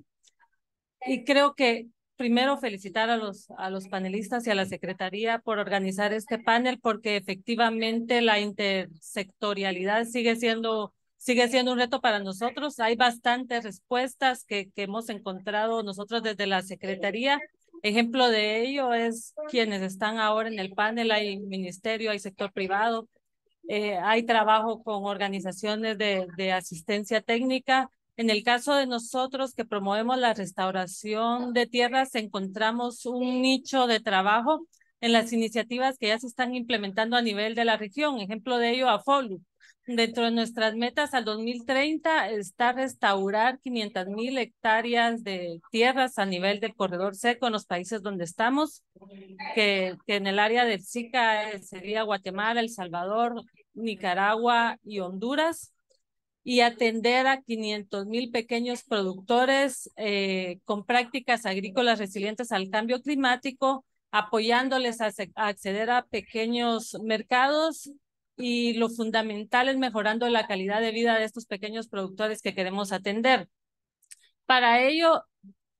y creo que primero felicitar a los, a los panelistas y a la Secretaría por organizar este panel porque efectivamente la intersectorialidad sigue siendo, sigue siendo un reto para nosotros. Hay bastantes respuestas que, que hemos encontrado nosotros desde la Secretaría Ejemplo de ello es quienes están ahora en el panel, hay ministerio, hay sector privado, eh, hay trabajo con organizaciones de, de asistencia técnica. En el caso de nosotros que promovemos la restauración de tierras, encontramos un nicho de trabajo en las iniciativas que ya se están implementando a nivel de la región. Ejemplo de ello, AFOLU, Dentro de nuestras metas al 2030 está restaurar 500 mil hectáreas de tierras a nivel del corredor seco en los países donde estamos, que, en el área del SICA sería Guatemala, El Salvador, Nicaragua y Honduras, y atender a 500 mil pequeños productores eh, con prácticas agrícolas resilientes al cambio climático, apoyándoles a acceder a pequeños mercados y lo fundamental es mejorando la calidad de vida de estos pequeños productores que queremos atender. Para ello,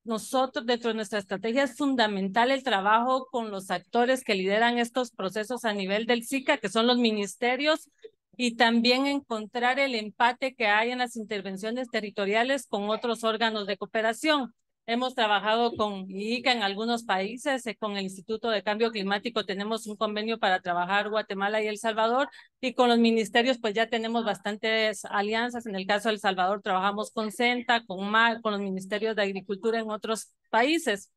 nosotros dentro de nuestra estrategia es fundamental el trabajo con los actores que lideran estos procesos a nivel del SICA, que son los ministerios, y también encontrar el empate que hay en las intervenciones territoriales con otros órganos de cooperación. Hemos trabajado con ICA en algunos países, eh, con el Instituto de Cambio Climático tenemos un convenio para trabajar Guatemala y El Salvador y con los ministerios pues ya tenemos bastantes alianzas. En el caso de El Salvador trabajamos con CENTA, con MAR, con los ministerios de Agricultura en otros países.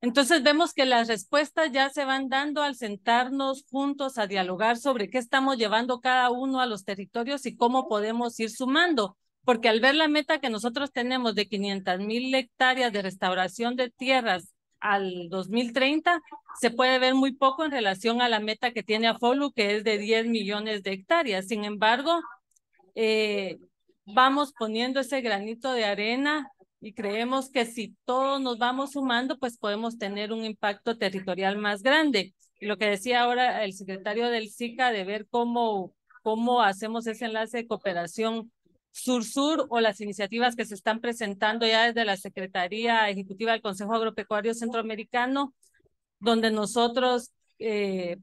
Entonces vemos que las respuestas ya se van dando al sentarnos juntos a dialogar sobre qué estamos llevando cada uno a los territorios y cómo podemos ir sumando porque al ver la meta que nosotros tenemos de 500 mil hectáreas de restauración de tierras al 2030, se puede ver muy poco en relación a la meta que tiene AFOLU, que es de 10 millones de hectáreas. Sin embargo, eh, vamos poniendo ese granito de arena y creemos que si todos nos vamos sumando, pues podemos tener un impacto territorial más grande. Y lo que decía ahora el secretario del SICA de ver cómo, cómo hacemos ese enlace de cooperación Sur-Sur o las iniciativas que se están presentando ya desde la Secretaría Ejecutiva del Consejo Agropecuario Centroamericano, donde nosotros eh,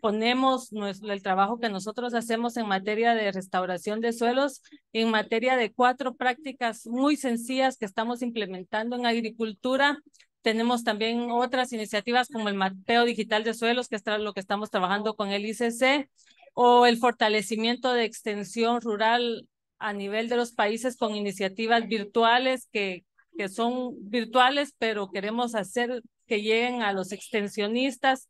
ponemos el trabajo que nosotros hacemos en materia de restauración de suelos, en materia de cuatro prácticas muy sencillas que estamos implementando en agricultura. Tenemos también otras iniciativas como el mapeo digital de suelos, que es lo que estamos trabajando con el ICC, o el fortalecimiento de extensión rural a nivel de los países con iniciativas virtuales que, que son virtuales, pero queremos hacer que lleguen a los extensionistas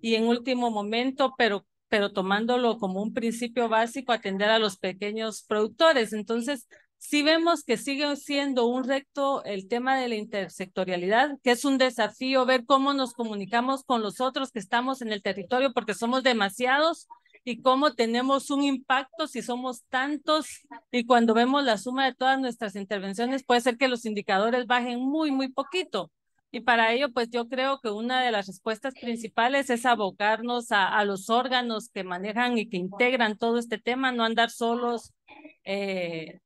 y en último momento, pero, pero tomándolo como un principio básico, atender a los pequeños productores. Entonces, sí vemos que sigue siendo un reto el tema de la intersectorialidad, que es un desafío ver cómo nos comunicamos con los otros que estamos en el territorio, porque somos demasiados y cómo tenemos un impacto si somos tantos y cuando vemos la suma de todas nuestras intervenciones puede ser que los indicadores bajen muy, muy poquito. Y para ello, pues yo creo que una de las respuestas principales es abocarnos a, a los órganos que manejan y que integran todo este tema, no andar solos eh,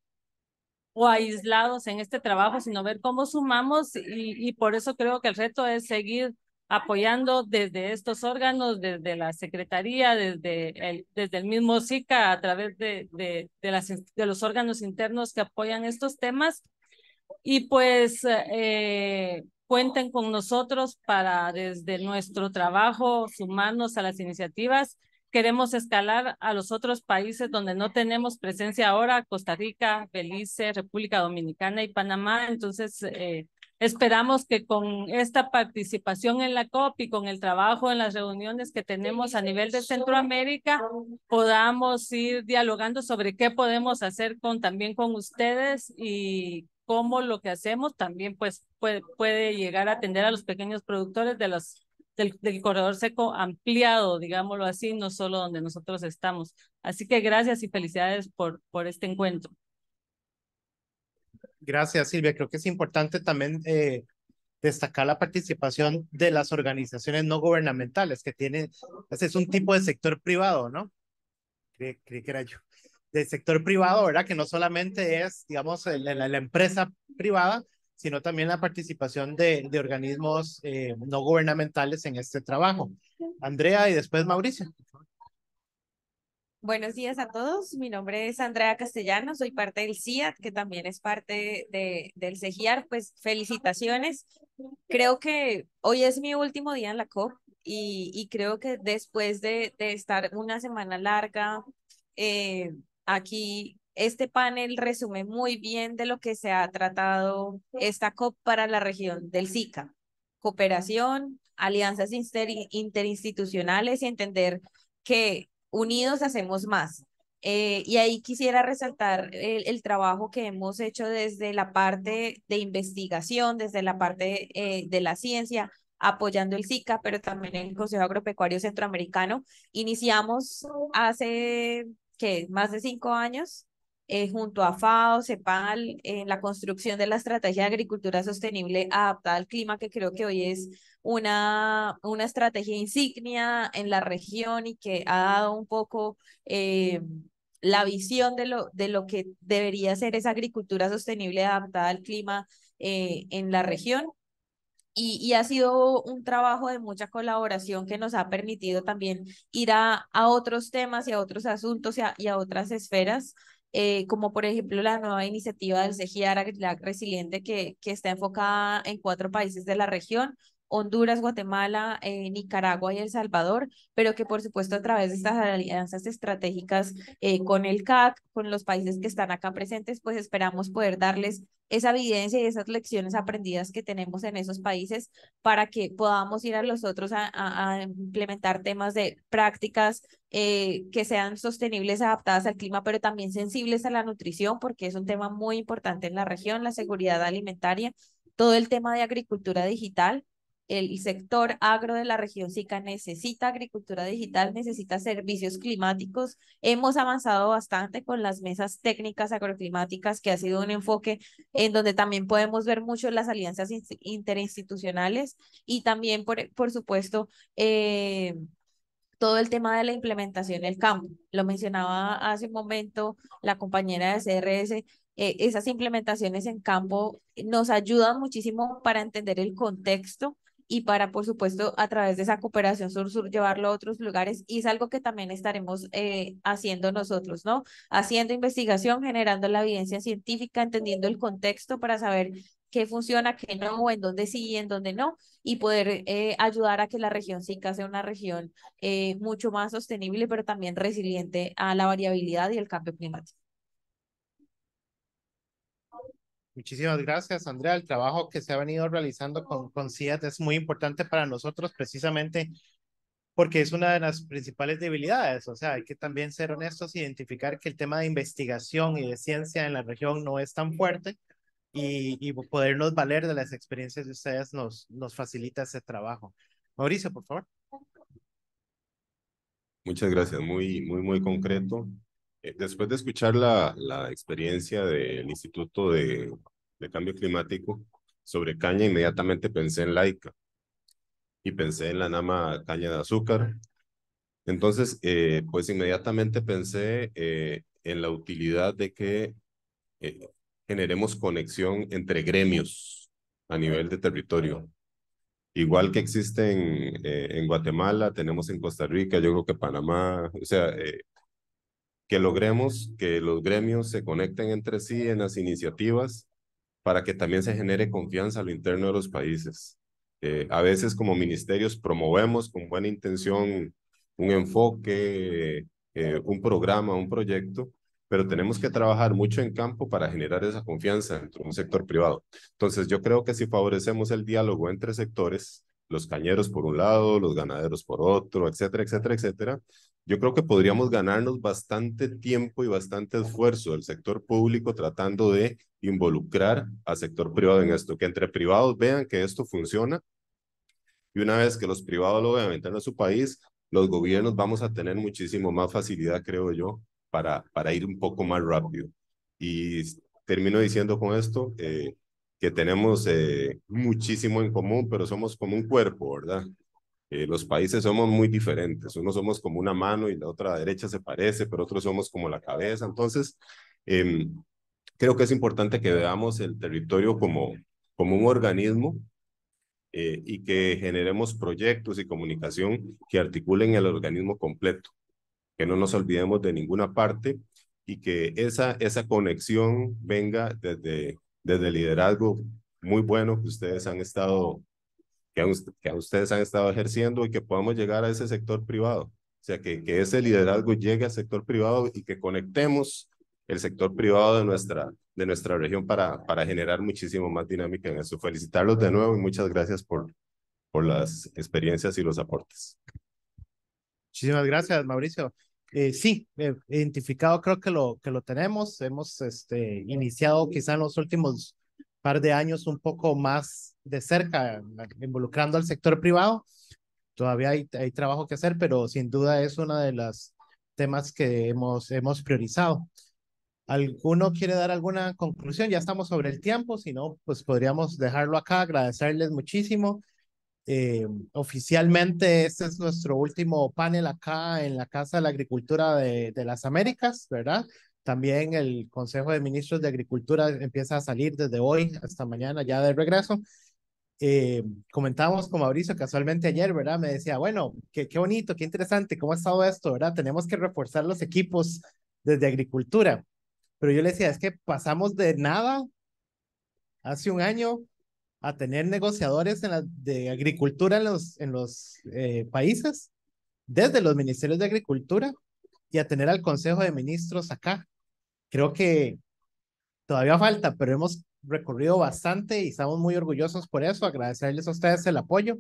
o aislados en este trabajo, sino ver cómo sumamos y, y por eso creo que el reto es seguir apoyando desde estos órganos, desde la Secretaría, desde el, desde el mismo SICA, a través de, de, de, los órganos internos que apoyan estos temas. Y pues eh, cuenten con nosotros para desde nuestro trabajo sumarnos a las iniciativas. Queremos escalar a los otros países donde no tenemos presencia ahora, Costa Rica, Belice, República Dominicana y Panamá. Entonces, eh, Esperamos que con esta participación en la COP y con el trabajo en las reuniones que tenemos a nivel de Centroamérica, podamos ir dialogando sobre qué podemos hacer con, también con ustedes y cómo lo que hacemos también pues puede, puede llegar a atender a los pequeños productores de los, del, del corredor seco ampliado, digámoslo así, no solo donde nosotros estamos. Así que gracias y felicidades por, por este encuentro. Gracias, Silvia. Creo que es importante también eh, destacar la participación de las organizaciones no gubernamentales que tienen, ese es un tipo de sector privado, ¿no? creí, creí que era yo, del sector privado, ¿verdad? Que no solamente es, digamos, la empresa privada, sino también la participación de, de organismos eh, no gubernamentales en este trabajo. Andrea y después Mauricio. Buenos días a todos. Mi nombre es Andrea Castellanos, soy parte del CIAT, que también es parte de, del CEGIAR. Pues felicitaciones. Creo que hoy es mi último día en la COP y, y creo que después de, de estar una semana larga eh, aquí este panel resume muy bien de lo que se ha tratado esta COP para la región del SICA. Cooperación, alianzas interinstitucionales y entender que unidos hacemos más. Eh, y ahí quisiera resaltar el, trabajo que hemos hecho desde la parte de investigación, desde la parte eh, de la ciencia, apoyando el SICA, pero también el Consejo Agropecuario Centroamericano. Iniciamos hace que más de cinco años eh, junto a FAO, CEPAL, en la construcción de la estrategia de agricultura sostenible adaptada al clima, que creo que hoy es una, una estrategia insignia en la región y que ha dado un poco eh, la visión de lo, de lo que debería ser esa agricultura sostenible adaptada al clima eh, en la región. Y, y, ha sido un trabajo de mucha colaboración que nos ha permitido también ir a, a otros temas y a otros asuntos y a, y a otras esferas eh, como por ejemplo la nueva iniciativa del CGIAR Resiliente que, que está enfocada en cuatro países de la región, Honduras, Guatemala, eh, Nicaragua y El Salvador, pero que por supuesto a través de estas alianzas estratégicas eh, con el CAC, con los países que están acá presentes, pues esperamos poder darles esa evidencia y esas lecciones aprendidas que tenemos en esos países para que podamos ir a los otros a, implementar temas de prácticas eh, que sean sostenibles, adaptadas al clima, pero también sensibles a la nutrición, porque es un tema muy importante en la región, la seguridad alimentaria, todo el tema de agricultura digital, el sector agro de la región SICA necesita agricultura digital, necesita servicios climáticos. Hemos avanzado bastante con las mesas técnicas agroclimáticas, que ha sido un enfoque en donde también podemos ver mucho las alianzas interinstitucionales y también, por, por supuesto, eh, todo el tema de la implementación del campo. Lo mencionaba hace un momento la compañera de CRS, eh, esas implementaciones en campo nos ayudan muchísimo para entender el contexto y para, por supuesto, a través de esa cooperación sur-sur llevarlo a otros lugares. Y es algo que también estaremos eh, haciendo nosotros, ¿no? Haciendo investigación, generando la evidencia científica, entendiendo el contexto para saber qué funciona, qué no, en dónde sí y en dónde no, y poder eh, ayudar a que la región SICA sea una región eh, mucho más sostenible, pero también resiliente a la variabilidad y el cambio climático. Muchísimas gracias, Andrea. El trabajo que se ha venido realizando con, con CIAT es muy importante para nosotros precisamente porque es una de las principales debilidades. O sea, hay que también ser honestos, identificar que el tema de investigación y de ciencia en la región no es tan fuerte y, y podernos valer de las experiencias de ustedes nos, nos facilita ese trabajo. Mauricio, por favor. Muchas gracias, muy, muy, muy concreto. Eh, después de escuchar la, la experiencia del Instituto de, de, Cambio Climático sobre caña, inmediatamente pensé en Laica y pensé en la Nama Caña de Azúcar. Entonces, eh, pues inmediatamente pensé eh, en la utilidad de que generemos conexión entre gremios a nivel de territorio. Igual que existen en Guatemala, tenemos en Costa Rica, yo creo que Panamá, o sea, que logremos que los gremios se conecten entre sí en las iniciativas para que también se genere confianza a lo interno de los países. Eh, a veces como ministerios promovemos con buena intención un enfoque, eh, un programa, un proyecto, pero tenemos que trabajar mucho en campo para generar esa confianza entre un sector privado. Entonces yo creo que si favorecemos el diálogo entre sectores, los cañeros por un lado, los ganaderos por otro, etcétera, etcétera, etcétera, yo creo que podríamos ganarnos bastante tiempo y bastante esfuerzo del sector público tratando de involucrar al sector privado en esto, que entre privados vean que esto funciona y una vez que los privados lo vean en su país, los gobiernos vamos a tener muchísimo más facilidad, creo yo, para, para ir un poco más rápido. Y termino diciendo con esto eh, que tenemos eh, muchísimo en común, pero somos como un cuerpo, ¿verdad? Eh, los países somos muy diferentes, unos somos como una mano y la otra derecha se parece, pero otros somos como la cabeza. Entonces, em, creo que es importante que veamos el territorio como, como un organismo eh, y que generemos proyectos y comunicación que articulen el organismo completo, que no nos olvidemos de ninguna parte y que esa, esa conexión venga desde, desde el liderazgo muy bueno que ustedes han estado que, que ustedes han estado ejerciendo y que podamos llegar a ese sector privado. O sea, que, que ese liderazgo llegue al sector privado y que conectemos el sector privado de nuestra, de nuestra región para, para generar muchísimo más dinámica en eso. Felicitarlos de nuevo y muchas gracias por, por las experiencias y los aportes. Muchísimas gracias, Mauricio. Eh, sí, eh, identificado creo que lo, que lo tenemos. Hemos este, iniciado quizá en los últimos par de años un poco más de cerca, involucrando al sector privado. Todavía hay, hay trabajo que hacer, pero sin duda es uno de los temas que hemos, hemos priorizado. ¿Alguno quiere dar alguna conclusión? Ya estamos sobre el tiempo, si no, pues podríamos dejarlo acá, agradecerles muchísimo. Eh, oficialmente este es nuestro último panel acá en la Casa de la Agricultura de, de las Américas, ¿verdad? También el Consejo de Ministros de Agricultura empieza a salir desde hoy hasta mañana ya de regreso. Eh, comentábamos con Mauricio casualmente ayer, ¿verdad? Me decía, bueno, qué, qué bonito, qué interesante, ¿cómo ha estado esto, verdad? Tenemos que reforzar los equipos desde agricultura. Pero yo le decía, es que pasamos de nada hace un año a tener negociadores de agricultura en los, en los eh, países, desde los ministerios de agricultura, y a tener al Consejo de Ministros acá creo que todavía falta, pero hemos recorrido bastante y estamos muy orgullosos por eso. Agradecerles a ustedes el apoyo,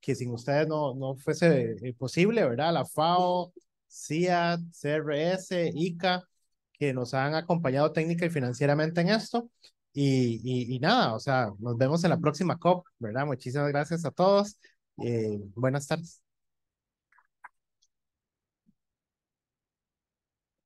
que sin ustedes no, no fuese eh, posible, ¿verdad? La FAO, CIA, CRS, ICA, que nos han acompañado técnica y financieramente en esto. Y, y, nada, o sea, nos vemos en la próxima COP, ¿verdad? Muchísimas gracias a todos. Eh, buenas tardes.